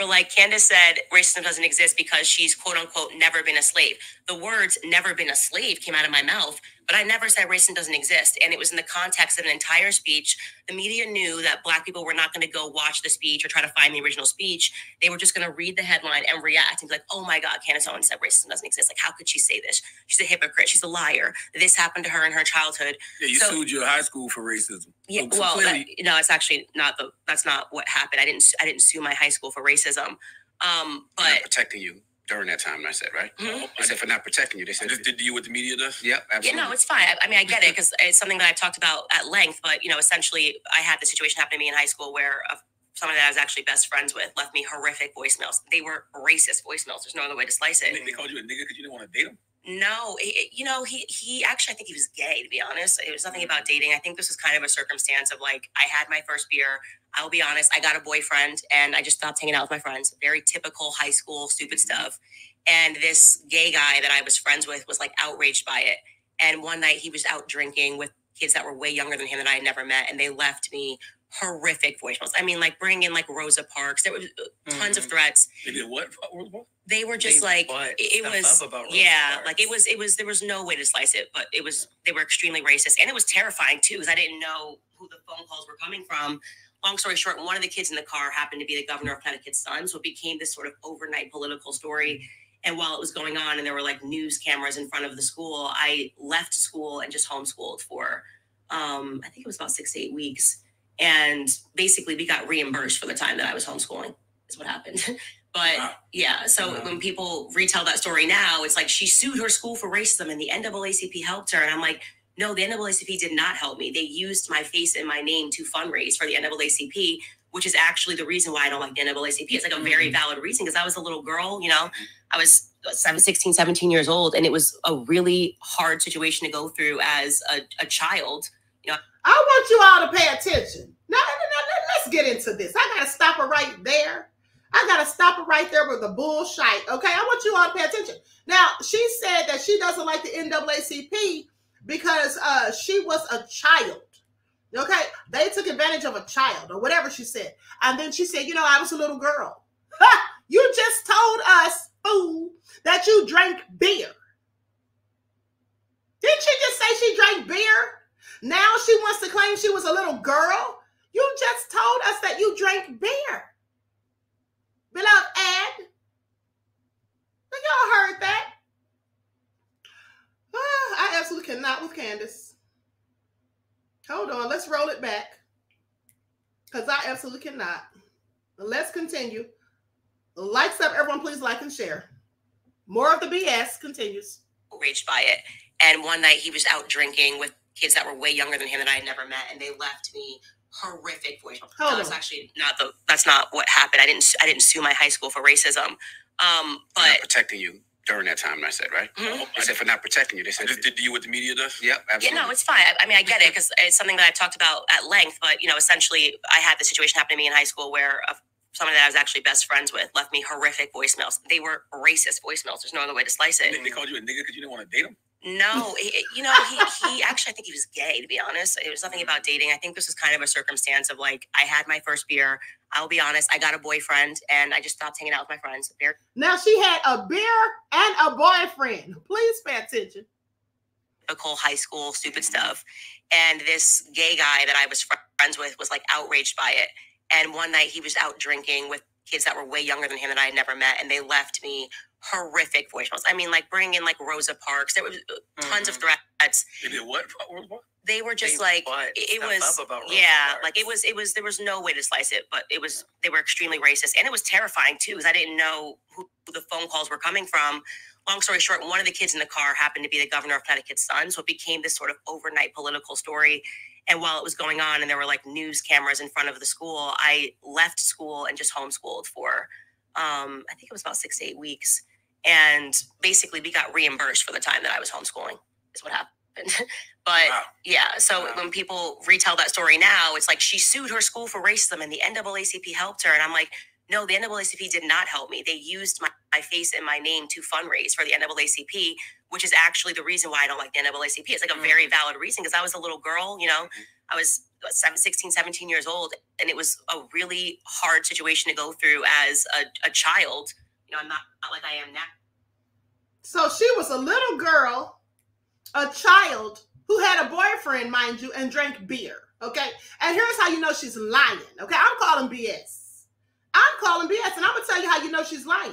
Or like Candace said, racism doesn't exist because she's quote unquote never been a slave. The words never been a slave came out of my mouth, but I never said racism doesn't exist. And it was in the context of an entire speech. The media knew that black people were not going to go watch the speech or try to find the original speech. They were just going to read the headline and react and be like, oh my God, Candace Owens said racism doesn't exist. Like, how could she say this? She's a hypocrite. She's a liar. This happened to her in her childhood. Yeah, you So- sued your high school for racism. yeah, So- so well, that, no, it's actually not the. That's not what happened. I didn't. I didn't sue my high school for racism. Um, but protecting you during that time. I said right. Mhm. I said for not protecting you. They said just did you what the media does. Yep, yeah, absolutely. no, it's fine. I, I mean, I get it because it's something that I've talked about at length. But you know, essentially, I had the situation happen to me in high school where uh, someone that I was actually best friends with left me horrific voicemails. They were racist voicemails. There's no other way to slice it. They, they called you a nigga because you didn't want to date him. No, it- you know, he he actually I think he was gay to be honest. It was nothing about mm. dating. I think this was kind of a circumstance of like I had my first beer. I'll be honest, I got a boyfriend and I just stopped hanging out with my friends. Very typical high school stupid mm-hmm. stuff. And this gay guy that I was friends with was like outraged by it. And one night he was out drinking with kids that were way younger than him that I had never met, and they left me horrific voicemails. I mean, like bringing in like Rosa Parks. There was uh, tons of mm-hmm. threats They did? What- what? They were just They like it, was up about Rosa yeah like it was it was there was no way to slice it but it was they were extremely racist and it was terrifying too because i didn't know who the phone calls were coming from. Long story short one of the kids in the car happened to be the governor of connecticut's son so it became this sort of overnight political story. And while it was going on and there were like news cameras in front of the school i left school and just homeschooled for um i think it was about six to eight weeks. And basically we got reimbursed for the time that i was homeschooling is what happened but yeah so when people retell that story now it's like she sued her school for racism and the naacp helped her. And i'm like no the naacp did not help me. They used my face and my name to fundraise for the naacp which is actually the reason why i don't like the naacp it's like a very mm. valid reason because i was a little girl you know? I was seven- 16 17 years old and it was a really hard situation to go through as a, a child you know? I want you all to pay attention. Now, now, now, let's get into this. I gotta stop her right there. I gotta stop her right there with the bullshit. Okay, I want you all to pay attention. Now, she said that she doesn't like the NAACP because uh, she was a child. Okay, they took advantage of a child or whatever she said, and then she said, "You know, I was a little girl." You just told us, fool, that you drank beer. Didn't she just say she drank beer? Now she wants to claim she was a little girl. You just told us that you drank beer. Beloved Ed. Y'all heard that? Ah, I absolutely cannot with Candace. Hold on, let's roll it back. Because I absolutely cannot. Let's continue. Likes up, everyone, please like and share. More of the BS continues. outraged by it. And one night he was out drinking with kids that were way younger than him that I had never met, and they left me horrific voice. Hold that was actually not the. That's not what happened. I didn't. I didn't sue my high school for racism. Um, but not protecting you during that time. I said right. Mhm. I said for not protecting you. They said just did you what the media does. Yep, yeah, no, it's fine. I, I mean, I get it because it's something that I've talked about at length. But you know, essentially, I had the situation happen to me in high school where a, someone that I was actually best friends with left me horrific voicemails. They were racist voicemails. There's no other way to slice it. They, they called you a nigga because you didn't want to date him. No, he, eh, you know, he, he actually, I think he was gay, to be honest. It was nothing about dating. I think this was kind of a circumstance of like, I had my first beer. I'll be honest, I got a boyfriend and I just stopped hanging out with my friends. Beer Now she had a beer and a boyfriend. Please pay attention. typical high school stupid stuff. And this gay guy that I was friends with was like outraged by it. And one night he was out drinking with kids that were way younger than him that I had never met, and they left me horrific voicemails. I mean, like bringing in like Rosa Parks. There was uh, tons of threats. They did what? What- what? They were just They like it, it was about yeah, Parks. like it was it was there was no way to slice it, but it was they were extremely racist and it was terrifying too because I didn't know who the phone calls were coming from. Long story short, one of the kids in the car happened to be the governor of Connecticut's son, so it became this sort of overnight political story. And while it was going on, and there were like news cameras in front of the school, I left school and just homeschooled for, um, I think it was about six to eight weeks. And basically, we got reimbursed for the time that I was homeschooling. Is what happened. but yeah, so when people retell that story now, it's like she sued her school for racism, and the NAACP helped her. And I'm like, no, the NAACP did not help me. They used my, my face and my name to fundraise for the NAACP, which is actually the reason why I don't like the NAACP. It's like a very mm. valid reason because I was a little girl, you know, mm-hmm. I was what, seven- 16, 17 years old, and it was a really hard situation to go through as a, a child. You know, I'm not, not like I am now. So she was a little girl, a child who had a boyfriend, mind you, and drank beer. Okay. And here's how you know she's lying. Okay. I'm calling BS. I'm calling BS, and I'm gonna tell you how you know she's lying.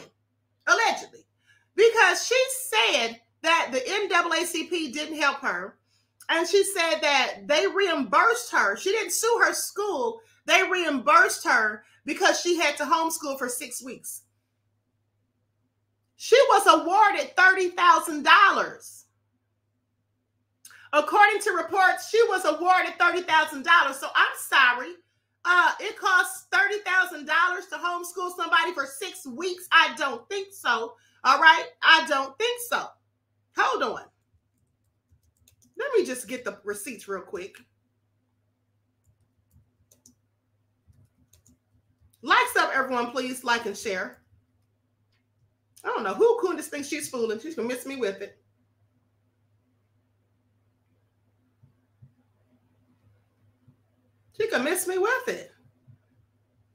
Allegedly. Because she said that the NAACP didn't help her. And she said that they reimbursed her. She didn't sue her school. They reimbursed her because she had to homeschool for six weeks. She was awarded $30,000. According to reports, she was awarded $30,000. So I'm sorry. Uh, it costs $30,000 to homeschool somebody for six weeks. I don't think so. All right. I don't think so. Hold on. Let me just get the receipts real quick. Likes up, everyone, please like and share. I don't know who Kundis thinks she's fooling. She's gonna miss me with it. She can miss me with it.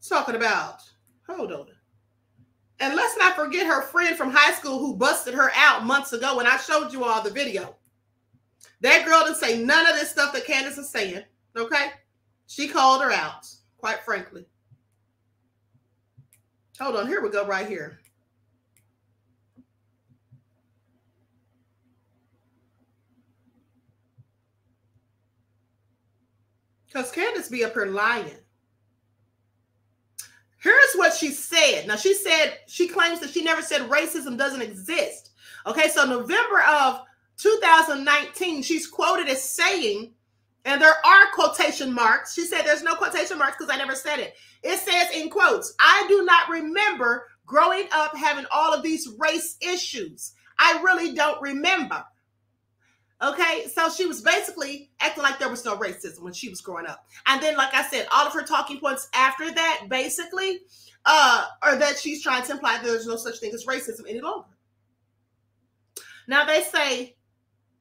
Talking about, hold on. And let's not forget her friend from high school who busted her out months ago when I showed you all the video. That girl didn't say none of this stuff that Candace is saying. Okay? She called her out, quite frankly. Hold on, here we go, right here. Because Candace be up here lying. Here's what she said. Now, she said, she claims that she never said racism doesn't exist. Okay, so November of 2019, she's quoted as saying, and there are quotation marks. She said there's no quotation marks because I never said it. It says in quotes, I do not remember growing up having all of these race issues. I really don't remember. Okay, so she was basically acting like there was no racism when she was growing up. And then, like I said, all of her talking points after that basically uh, are that she's trying to imply there's no such thing as racism any longer. Now, they say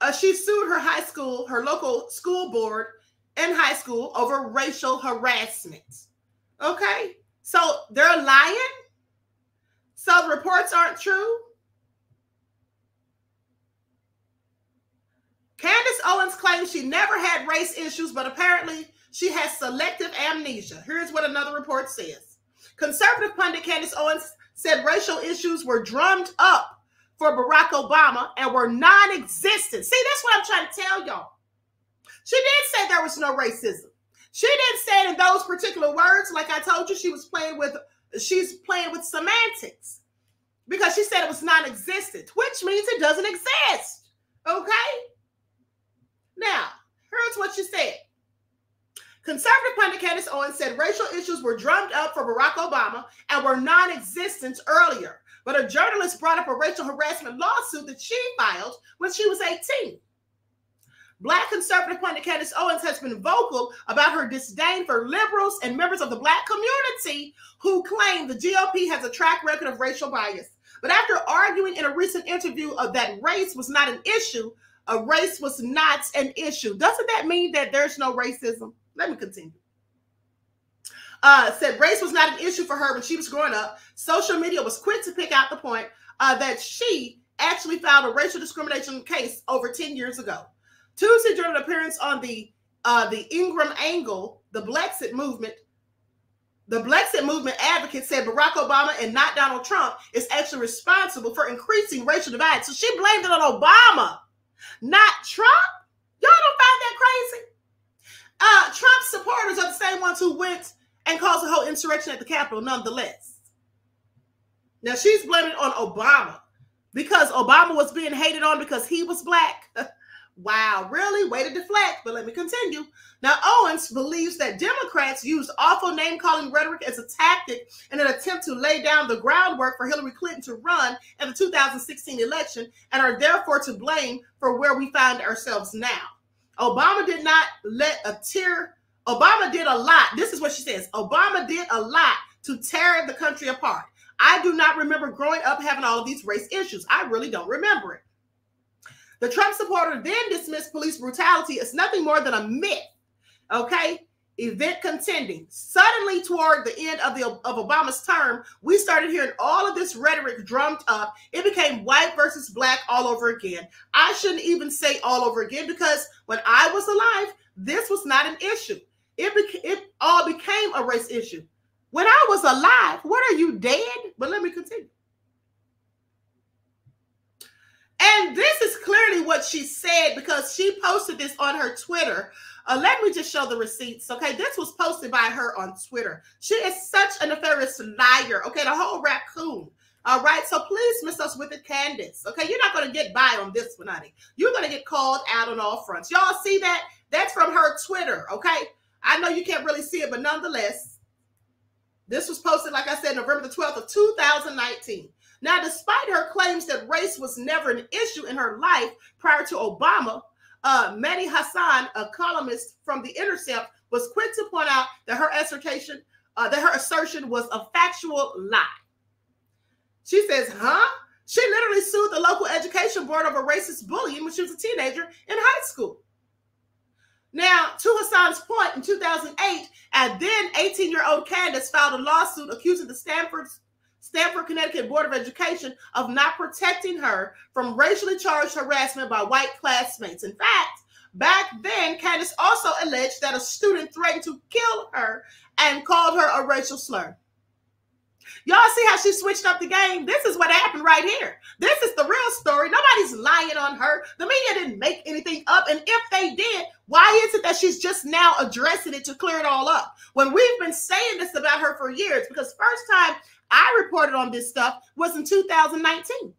uh, she sued her high school, her local school board in high school over racial harassment. Okay, so they're lying. So the reports aren't true. Candace Owens claims she never had race issues, but apparently she has selective amnesia. Here's what another report says Conservative pundit Candace Owens said racial issues were drummed up for Barack Obama and were non existent. See, that's what I'm trying to tell y'all. She did say there was no racism. She didn't say it in those particular words. Like I told you, she was playing with she's playing with semantics because she said it was non-existent, which means it doesn't exist. Okay. Now, here's what she said. Conservative pundit Candace Owens said racial issues were drummed up for Barack Obama and were non existent earlier. But a journalist brought up a racial harassment lawsuit that she filed when she was 18. Black conservative pundit Candace Owens has been vocal about her disdain for liberals and members of the Black community who claim the GOP has a track record of racial bias. But after arguing in a recent interview of that race was not an issue, a race was not an issue. Doesn't that mean that there's no racism? Let me continue. Uh, said race was not an issue for her when she was growing up. Social media was quick to pick out the point uh, that she actually filed a racial discrimination case over 10 years ago. Tuesday, during an appearance on the uh, the Ingraham Angle, the Blexit movement, the Blexit movement advocate said Barack Obama and not Donald Trump is actually responsible for increasing racial divide. So she blamed it on Obama, not Trump. Y'all don't find that crazy? Uh, Trump supporters are the same ones who went and caused a whole insurrection at the Capitol, nonetheless. Now she's blaming on Obama because Obama was being hated on because he was black. Wow, really? Way to deflect, but let me continue. Now, Owens believes that Democrats used awful name calling rhetoric as a tactic in an attempt to lay down the groundwork for Hillary Clinton to run in the 2016 election and are therefore to blame for where we find ourselves now. Obama did not let a tear, Obama did a lot. This is what she says Obama did a lot to tear the country apart. I do not remember growing up having all of these race issues. I really don't remember it. The Trump supporter then dismissed police brutality as nothing more than a myth. Okay. Event contending. Suddenly, toward the end of the of Obama's term, we started hearing all of this rhetoric drummed up. It became white versus black all over again. I shouldn't even say all over again because when I was alive, this was not an issue. It beca- it all became a race issue. When I was alive, what are you dead? But let me continue. And this is clearly what she said because she posted this on her Twitter. Uh, let me just show the receipts. Okay, this was posted by her on Twitter. She is such a nefarious liar. Okay, the whole raccoon. All right, so please miss us with it, Candace. Okay, you're not going to get by on this one, honey. You're going to get called out on all fronts. Y'all see that? That's from her Twitter. Okay, I know you can't really see it, but nonetheless, this was posted, like I said, November the 12th of 2019. Now, despite her claims that race was never an issue in her life prior to Obama, uh, Hasan, a columnist from The Intercept, was quick to point out that her assertion uh, that her assertion was a factual lie. She says, "Huh?" She literally sued the local education board over a racist bullying when she was a teenager in high school. Now, to Hasan's point, in 2008, a then 18-year-old Candace filed a lawsuit accusing the Stanford Stamford, Connecticut Board of Education of not protecting her from racially charged harassment by white classmates. In fact, back then, Candace also alleged that a student threatened to kill her and called her a racial slur. Y'all see how she switched up the game? This is what happened right here. This is the real story. Nobody's lying on her. The media didn't make anything up. And if they did, why is it that she's just now addressing it to clear it all up? When we've been saying this about her for years, because first time I reported on this stuff was in 2019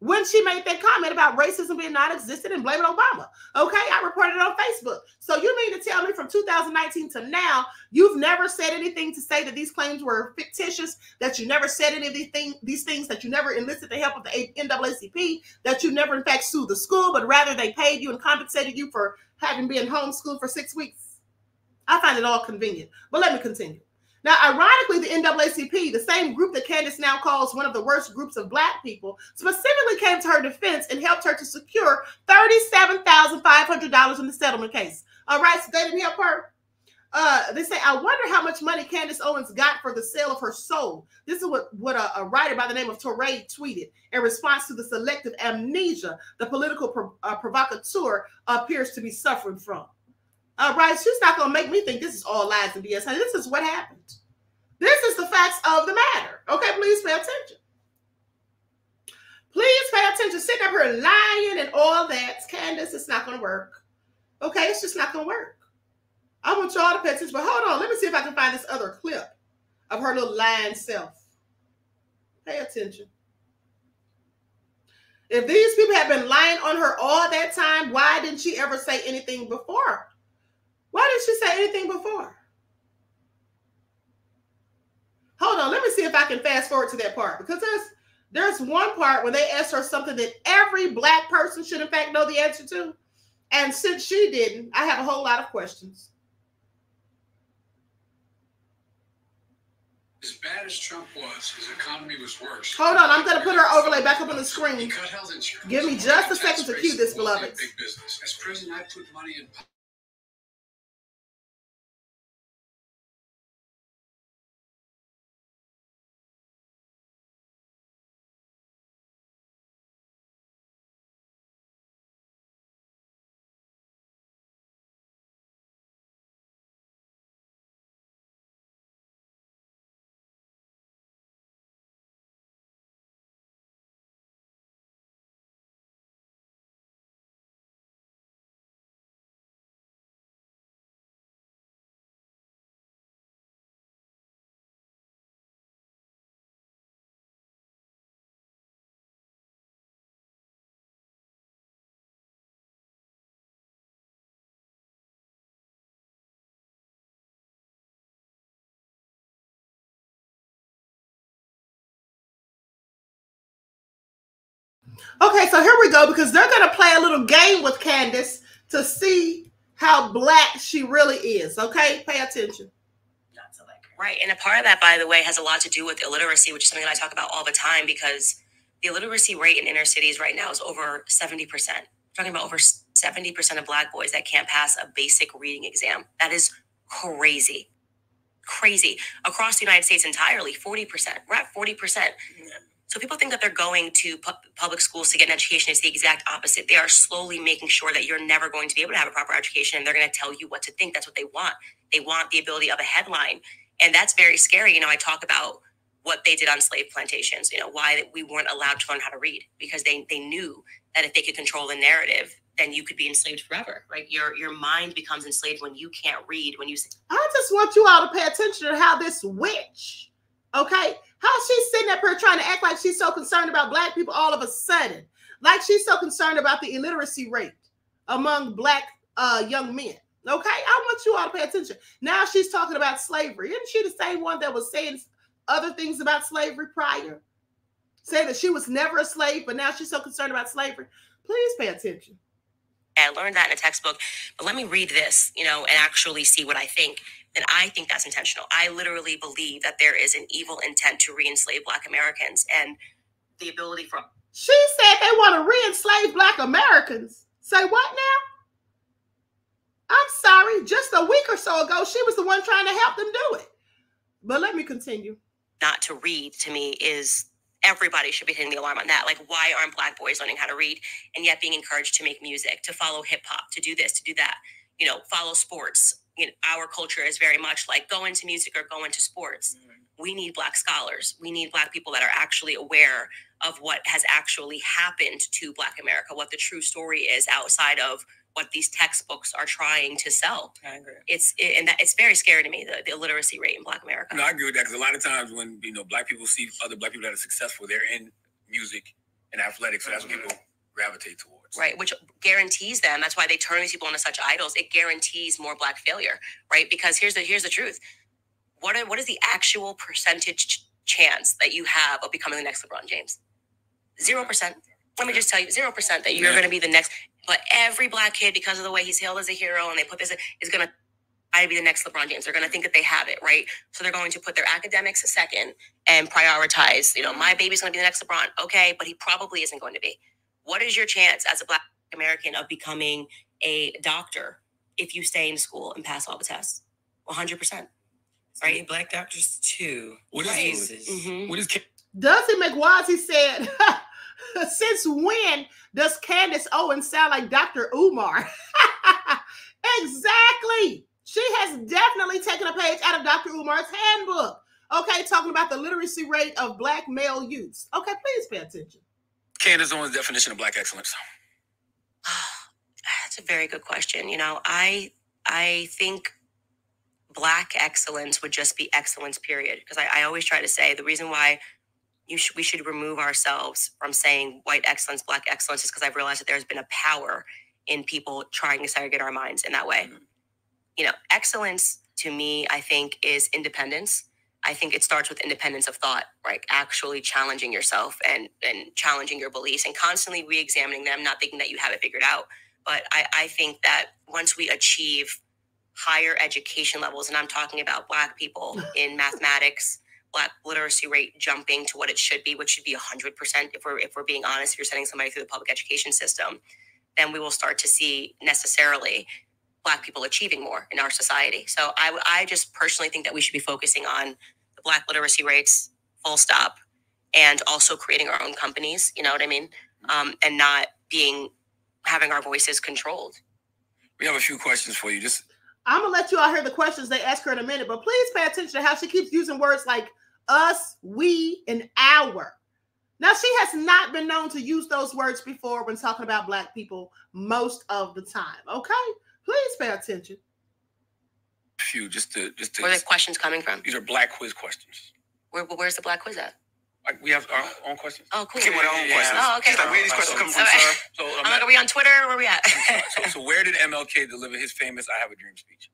when she made that comment about racism being non-existent and blaming Obama. Okay, I reported it on Facebook. So you mean to tell me from 2019 to now, you've never said anything to say that these claims were fictitious, that you never said any of these, thing, these things, that you never enlisted the help of the NAACP, that you never in fact sued the school, but rather they paid you and compensated you for having been homeschooled for six weeks. I find it all convenient. But let me continue. Now, ironically, the NAACP, the same group that Candace now calls one of the worst groups of Black people, specifically came to her defense and helped her to secure $37,500 in the settlement case. All right, so they didn't help her. Uh, they say, I wonder how much money Candace Owens got for the sale of her soul. This is what, what a, a writer by the name of Touré tweeted in response to the selective amnesia the political uh, provocateur appears to be suffering from. Right, she's not going to make me think this is all lies and BS. Honey, this is what happened. This is the facts of the matter. Okay, please pay attention. Please pay attention. Sitting up here lying and all that. Candace, it's not going to work. Okay, it's just not gonna work. I want y'all to pay attention, but hold on. Let me see if I can find this other clip of her little lying self. Pay attention. If these people have been lying on her all that time, why didn't she ever say anything before? Why didn't she say anything before? Hold on, let me see if I can fast forward to that part because there's there's one part when they asked her something that every black person should in fact know the answer to. And since she didn't, I have a whole lot of questions. As bad as Trump was, his economy was worse. Hold on, I'm going to put her overlay back up on the screen. He cut health insurance. Give me just a second to cue this, beloved. Big business. As president, I put money in. Okay, so here we go because they're going to play a little game with Candace to see how black she really is. Okay, pay attention. Right. And a part of that, by the way, has a lot to do with illiteracy, which is something that I talk about all the time because the illiteracy rate in inner cities right now is over 70%. We're talking about over 70% of black boys that can't pass a basic reading exam. That is crazy. Crazy. Across the United States entirely, 40%. We're at 40%. So people think that they're going to pu- public schools to get an education. It's the exact opposite. They are slowly making sure that you're never going to be able to have a proper education and they're going to tell you what to think. That's what they want. They want the ability of a headline. And that's very scary. You know, I talk about what they did on slave plantations, you know, why we weren't allowed to learn how to read because they, they knew that if they could control the narrative, then you could be enslaved forever. Right? Your your mind becomes enslaved when you can't read, when you say I just want you all to pay attention to how this witch, okay, how she sitting up here trying to act like she's so concerned about black people all of a sudden, like she's so concerned about the illiteracy rate among black uh, young men. Okay, I want you all to pay attention. Now she's talking about slavery. Isn't she the same one that was saying other things about slavery prior? Saying that she was never a slave, but now she's so concerned about slavery. Please pay attention. I learned that in a textbook, but let me read this, you know, and actually see what I think. And I think that's intentional. I literally believe that there is an evil intent to re-enslave Black Americans and the ability for She said they want to re-enslave black Americans. Say what now? I'm sorry, just a week or so ago, she was the one trying to help them do it. But let me continue. not to read to me is everybody should be hitting the alarm on that. Like, why aren't black boys learning how to read and yet being encouraged to make music, to follow hip hop, to do this, to do that, you know, follow sports? You know, our culture is very much like go into music or go into sports. Mm-hmm. We need black scholars. We need black people that are actually aware of what has actually happened to black America, what the true story is outside of what these textbooks are trying to sell. I agree. It's it, and that it's very scary to me the, the illiteracy rate in black America. No, I agree with that because a lot of times when you know black people see other black people that are successful, they're in music and athletics, so that's what people mm-hmm. gravitate towards. Right which guarantees them that's why they turn these people into such idols it guarantees more black failure right because here's the here's the truth what are, what is the actual percentage ch- chance that you have of becoming the next lebron james zero percent let me just tell you zero percent that you're Yeah. going to be the next but every black kid because of the way he's hailed as a hero and they put this is going to I be the next LeBron James. They're going to think that they have it, right? So they're going to put their academics a second and prioritize, you know, my baby's going to be the next LeBron. Okay, but he probably isn't going to be. What is your chance as a Black American of becoming a doctor if you stay in school and pass all the tests? 100%. Right? Black doctors too. What is Right. Mhm. what is Ca- Dusty McWazzy said, Since when does Candace Owens sound like Dr. Umar? exactly. She has definitely taken a page out of Dr. Umar's handbook. Okay, talking about the literacy rate of black male youths. Okay, please pay attention. Candace Owens' definition of black excellence? That's a very good question. You know, I I think black excellence would just be excellence, period. Because I, I always try to say the reason why you should we should remove ourselves from saying white excellence, black excellence, is because I've realized that there's been a power in people trying to segregate our minds in that way. Mm-hmm. You know, excellence to me, I think, is independence. I think it starts with independence of thought, right? Actually challenging yourself and and challenging your beliefs and constantly re-examining them, not thinking that you have it figured out. But I, I think that once we achieve higher education levels, and I'm talking about black people in mathematics, black literacy rate jumping to what it should be, which should be 100% if we're if we're being honest, if you're sending somebody through the public education system, then we will start to see necessarily black people achieving more in our society. So I, I just personally think that we should be focusing on the black literacy rates, full stop, and also creating our own companies. You know what I mean? Um, and not being having our voices controlled. We have a few questions for you. Just I'm gonna let you all hear the questions they ask her in a minute, but please pay attention to how she keeps using words like us, we, and our. Now, she has not been known to use those words before when talking about black people most of the time. Okay, please pay attention. a few, just to just to. Where are the questions coming from? These are black quiz questions. Where, where's the black quiz at? Like we have our own questions. Oh, cool. Came with our own Yeah. questions. Oh, okay. She's like, where these questions come from, All right. sir? So, um, I'm like, are we on Twitter? Where are we at? so, so where did MLK deliver his famous "I Have a Dream" speech?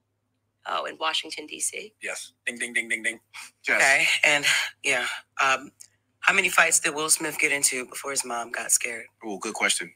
oh, in Washington D.C. Yes. Ding, ding, ding, ding, ding. Yes. Okay, and yeah, um, how many fights did Will Smith get into before his mom got scared? Oh, good question.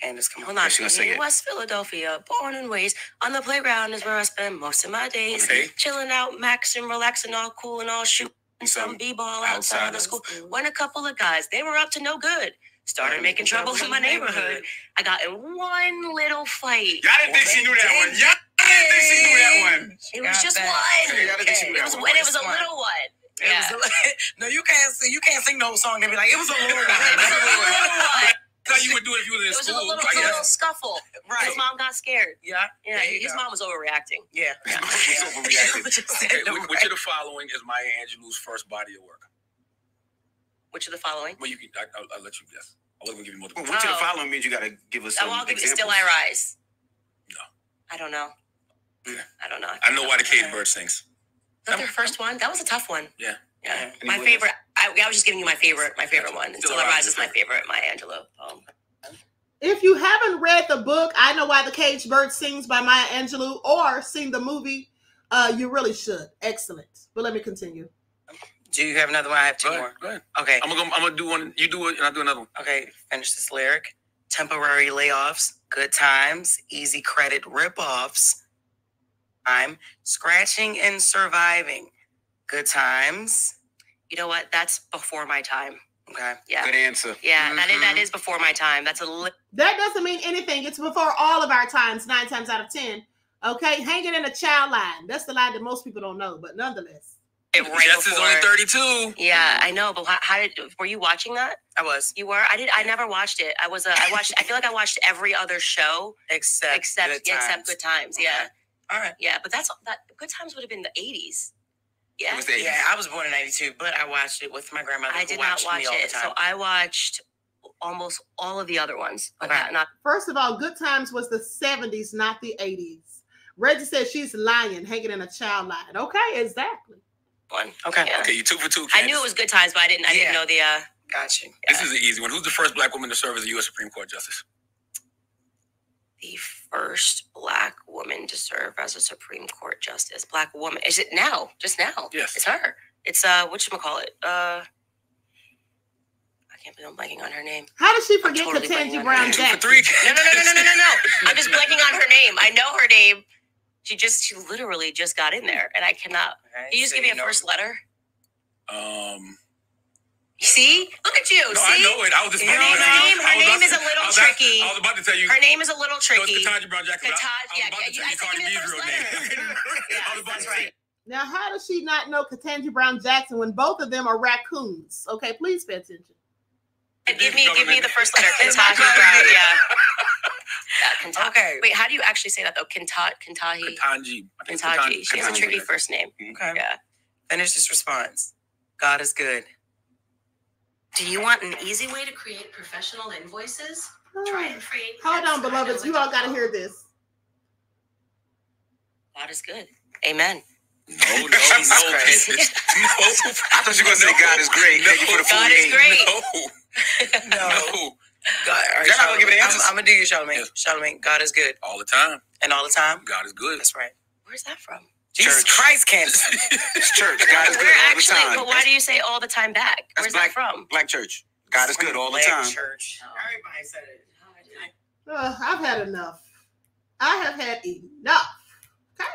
Candace, come on. Hold on. she gonna sing it. West Philadelphia, born and raised on the playground is where I spend most of my days. Okay. Chilling out, maxing, relaxing, all cool and all shooting some b-ball outside of the school. When a couple of guys, they were up to no good. Started making trouble in my neighborhood. I got in one little fight. Y'all didn't think she knew that one. Y'all didn't think she knew that one. It was just that. one. Y'all didn't think she knew It that was, one. and it was a little one. It Yeah. was a, no, you can't sing. You can't sing the whole song. and be like, it was a little one. That's how you would do it if you were in It was school. a little, I a guess. little scuffle. Right. His mom got scared. Yeah. Yeah, There his go. mom was overreacting. Yeah. She's overreacting. Just said Okay, which, which of the following is Maya Angelou's first body of work? Which of the following? Well, you can. I, I'll, I'll let you guess. I wasn't gonna give you multiple. Well, which of the Oh. following means you got to give us Oh, some I'll give you? Still I Rise. No. I don't know. Yeah. I don't know. I know why the cage bird sings. Was that their first one? That was a tough one. Yeah. Yeah. My favorite. I, I was just giving you my favorite. My favorite one. And Still Still I I Rise Rise is is my favorite. Maya Angelou. poem. If you haven't read the book, I Know Why the Caged Bird Sings by Maya Angelou, or seen the movie, uh, you really should. Excellent. But let me continue. Do you have another one? I have two Go more. Go ahead. Okay. I'm gonna. I'm gonna do one. You do it, and I will do another one. Okay. Finish this lyric. Temporary layoffs, good times, easy credit ripoffs. I'm scratching and surviving. Good times. You know what? That's before my time. Okay. Yeah. Good answer. Yeah, that is that mm-hmm. is before my time. That's a li- That doesn't mean anything. It's before all of our times, nine times out of ten. Okay, hanging in a child line. That's the line that most people don't know, but nonetheless. right Jess is only 32. Yeah, I know, but how, how did were you watching that? I was. You were. I did. I never watched it. I was. A, I watched. I feel like I watched every other show Except except good yeah, except. Good Times. Yeah, All right. yeah. But that's that. Good Times would have been the eighties. Yeah, was the Yeah, I was born in '92, but I watched it with my grandmother. I who did not watch it. So I watched almost all of the other ones, Okay. not, not First of all, Good Times was the 70s, not the 80s. Reggie said she's lying, hanging in a child line. Okay, exactly. one. Okay. Yeah. Okay, you two for two. I knew it was Good Times, but I didn't. I Yeah. didn't know the. uh Got you. This is an easy one. Who's the first black woman to serve as a U.S. Supreme Court justice? the first black woman to serve as a Supreme Court justice. Black woman. Is it now? Just now? Yes. It's her. It's uh what you call it? Uh I can't believe I'm blanking on her name. How did she forget totally Ketanji blanking on Brown her name. Two for Jackson? three. No, no, no, no, no, no, no, no. I'm just blanking on her name. I know her name. She just she literally just got in there and I cannot. Can you just give me a know- first letter? Um. See? Look at you. No, See? I know it. I was just. Her I was- name, her name about is a little I was about- tricky. I was about to tell you. Her name is a little No, it's tricky. Ketanji Brown Jackson. but I- I was yeah, about yeah, to you- tell I you said Cardi give me the B's first real letter. name. Yeah, I was about that's to right. Now, how does she not know Ketanji Brown Jackson when both of them are raccoons? Okay, please pay attention. And give me give me the first letter. It's my Kentahi girl, Brown. yeah. Uh, yeah. Yeah, Okay. Wait, how do you actually say that though? Kenta Kentahi. Ketanji. I think. She has a tricky first name. Okay. Yeah. Finish this response. God is good. Do you want an easy way to create professional invoices? Try and create. Hold on, beloveds. You all got to hear this. God is good. Amen. No, no, no, Candace. no. I thought you were going to say God is great. Thank you for the God is great. No. No. No. God, all right, You're not gonna give it Charlamagne, answers? I'm, I'm gonna do you, Charlamagne. Charlamagne, God is good. All the time. And all the time? God is good. That's right. Where's that from? Jesus Jesus Christ, Candace. It's church. God is good Where all the actually, time. but why do you say all the time back? Where's black, that from? Black church. God is good all the Black time. Church. Everybody said it. Uh, I've had enough. I have had enough. Okay.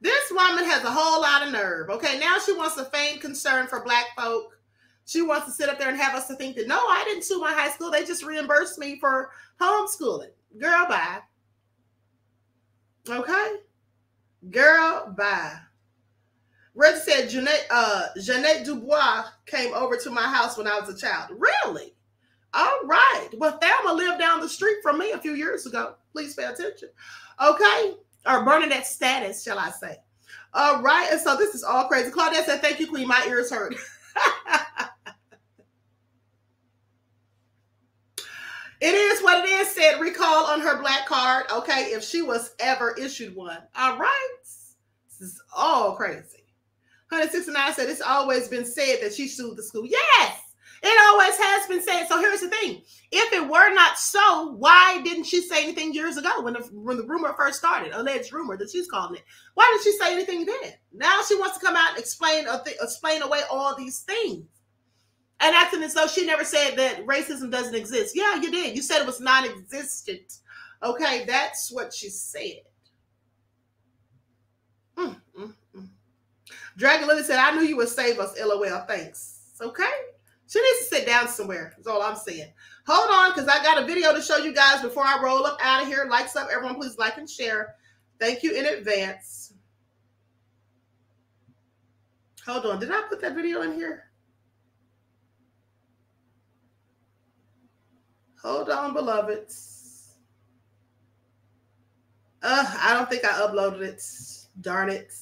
This woman has a whole lot of nerve. Okay. Now she wants to feign concern for black folk. She wants to sit up there and have us to think that no, I didn't sue my high school. They just reimbursed me for homeschooling. Girl, bye. Okay. Girl, bye. Reggie said Jeanette, uh, Jeanette Dubois came over to my house when I was a child. Really? All right. Well, Thelma lived down the street from me a few years ago. Please pay attention. Okay. Or burning Bernadette status, shall I say. All right. And so this is all crazy. Claudette said, Thank you, Queen. My ears hurt. it is what it is, said recall on her black card. Okay. If she was ever issued one. All right. This is all crazy. 169 said it's always been said that she sued the school. Yes. It always has been said. So here's the thing: if it were not so, why didn't she say anything years ago when the when the rumor first started, alleged rumor that she's calling it? Why didn't she say anything then? Now she wants to come out and explain explain away all these things, and acting as though she never said that racism doesn't exist. Yeah, you did. You said it was non-existent. Okay, that's what she said. Mm, mm, mm. Dragon Lily said, "I knew you would save us." LOL. Thanks. Okay. She needs to sit down somewhere. That's all I'm saying. Hold on, because I got a video to show you guys before I roll up out of here. Likes up, everyone. Please like and share. Thank you in advance. Hold on. Did I put that video in here? Hold on, beloveds. Uh, I don't think I uploaded it. Darn it.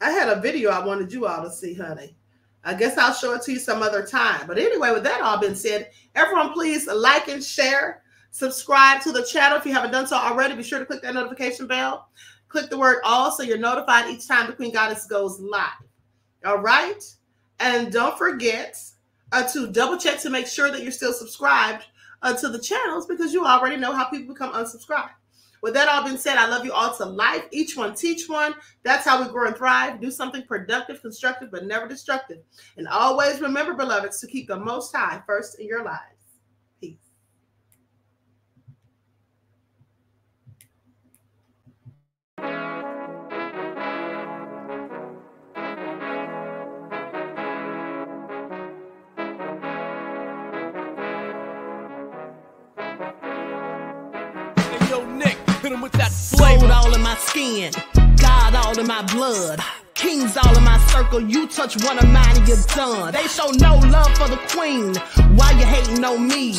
I had a video I wanted you all to see, honey. I guess I'll show it to you some other time. But anyway, with that all been said, everyone please like and share. Subscribe to the channel if you haven't done so already. Be sure to click that notification bell. Click the word all so you're notified each time the Queen Goddess goes live. All right? And don't forget uh, to double check to make sure that you're still subscribed uh, to the channels because you already know how people become unsubscribed. With that all being said, I love you all to life. Each one teach one. That's how we grow and thrive. Do something productive, constructive, but never destructive. And always remember, beloveds, to keep the most high first in your lives. Hit him with that flavor. Soul all in my skin, God all in my blood. Kings all in my circle, you touch one of mine and you're done. They show no love for the queen. Why you hating on me?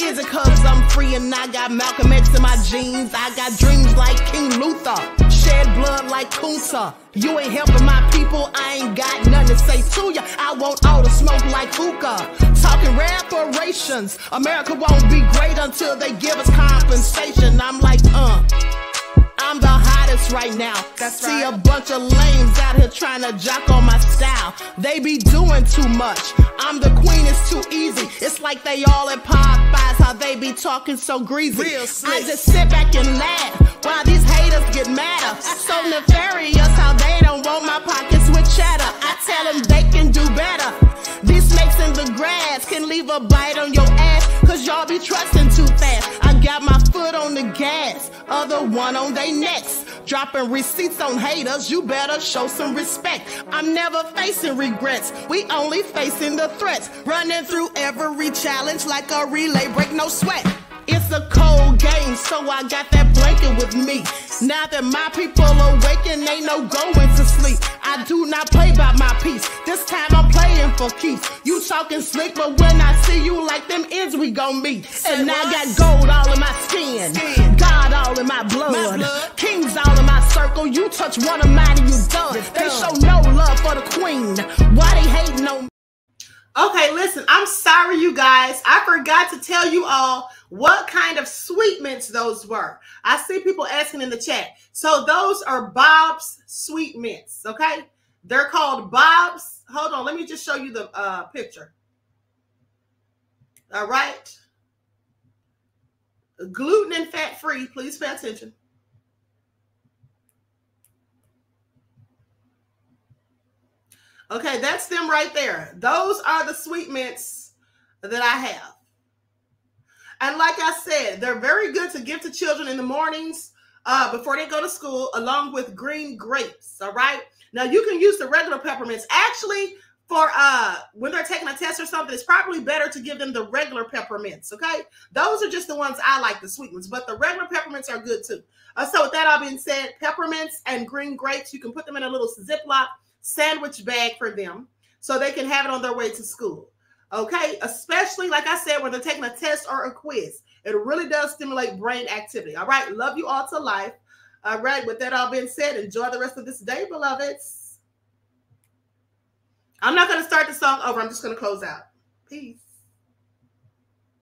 Is it cause I'm free and I got Malcolm X in my jeans? I got dreams like King Luther, shed blood like Kusa. You ain't helping my people, I ain't got nothing to say to ya. I want all the smoke like hookah. Talking reparations, America won't be great until they give us compensation. I'm like, uh. I'm the hottest right now. See a bunch of lames out here trying to jock on my style. They be doing too much. I'm the queen, it's too easy. It's like they all at Popeyes, how they be talking so greasy. I just sit back and laugh while these haters get madder. So nefarious how they don't want my pockets with cheddar. I tell them they can do better. These snakes in the grass can leave a bite on your ass, cause y'all be trusting too fast. I got my foot on the gas, other one on they necks. Dropping receipts on haters, you better show some respect. I'm never facing regrets, we only facing the threats. Running through every challenge like a relay, break no sweat. It's a cold game, so I got that blanket with me. Now that my people awaken, ain't no going to sleep. I do not play by my piece. This time I'm playing for keeps. You talking slick, but when I see you like them ends, we gon' meet. And I got gold all in my skin, God all in my blood, kings all in my circle. You touch one of mine and you done. They show no love for the queen. Why they hating on me? Okay, listen, I'm sorry, you guys. I forgot to tell you all what kind of sweet mints those were. I see people asking in the chat. So those are Bob's sweet mints, okay? They're called Bob's. Hold on, let me just show you the uh, picture. All right. Gluten and fat free. Please pay attention. Okay, that's them right there. Those are the sweet mints that I have. And like I said, they're very good to give to children in the mornings uh, before they go to school, along with green grapes. All right. Now you can use the regular peppermints. Actually, for uh when they're taking a test or something, it's probably better to give them the regular peppermints. Okay, those are just the ones I like, the sweet ones, but the regular peppermints are good too. Uh, so with that all being said, peppermints and green grapes, you can put them in a little Ziploc sandwich bag for them so they can have it on their way to school. Okay, especially like I said, when they're taking a test or a quiz, it really does stimulate brain activity. All right, love you all to life. All right, with that all being said, enjoy the rest of this day, beloveds. I'm not going to start the song over, I'm just going to close out. Peace.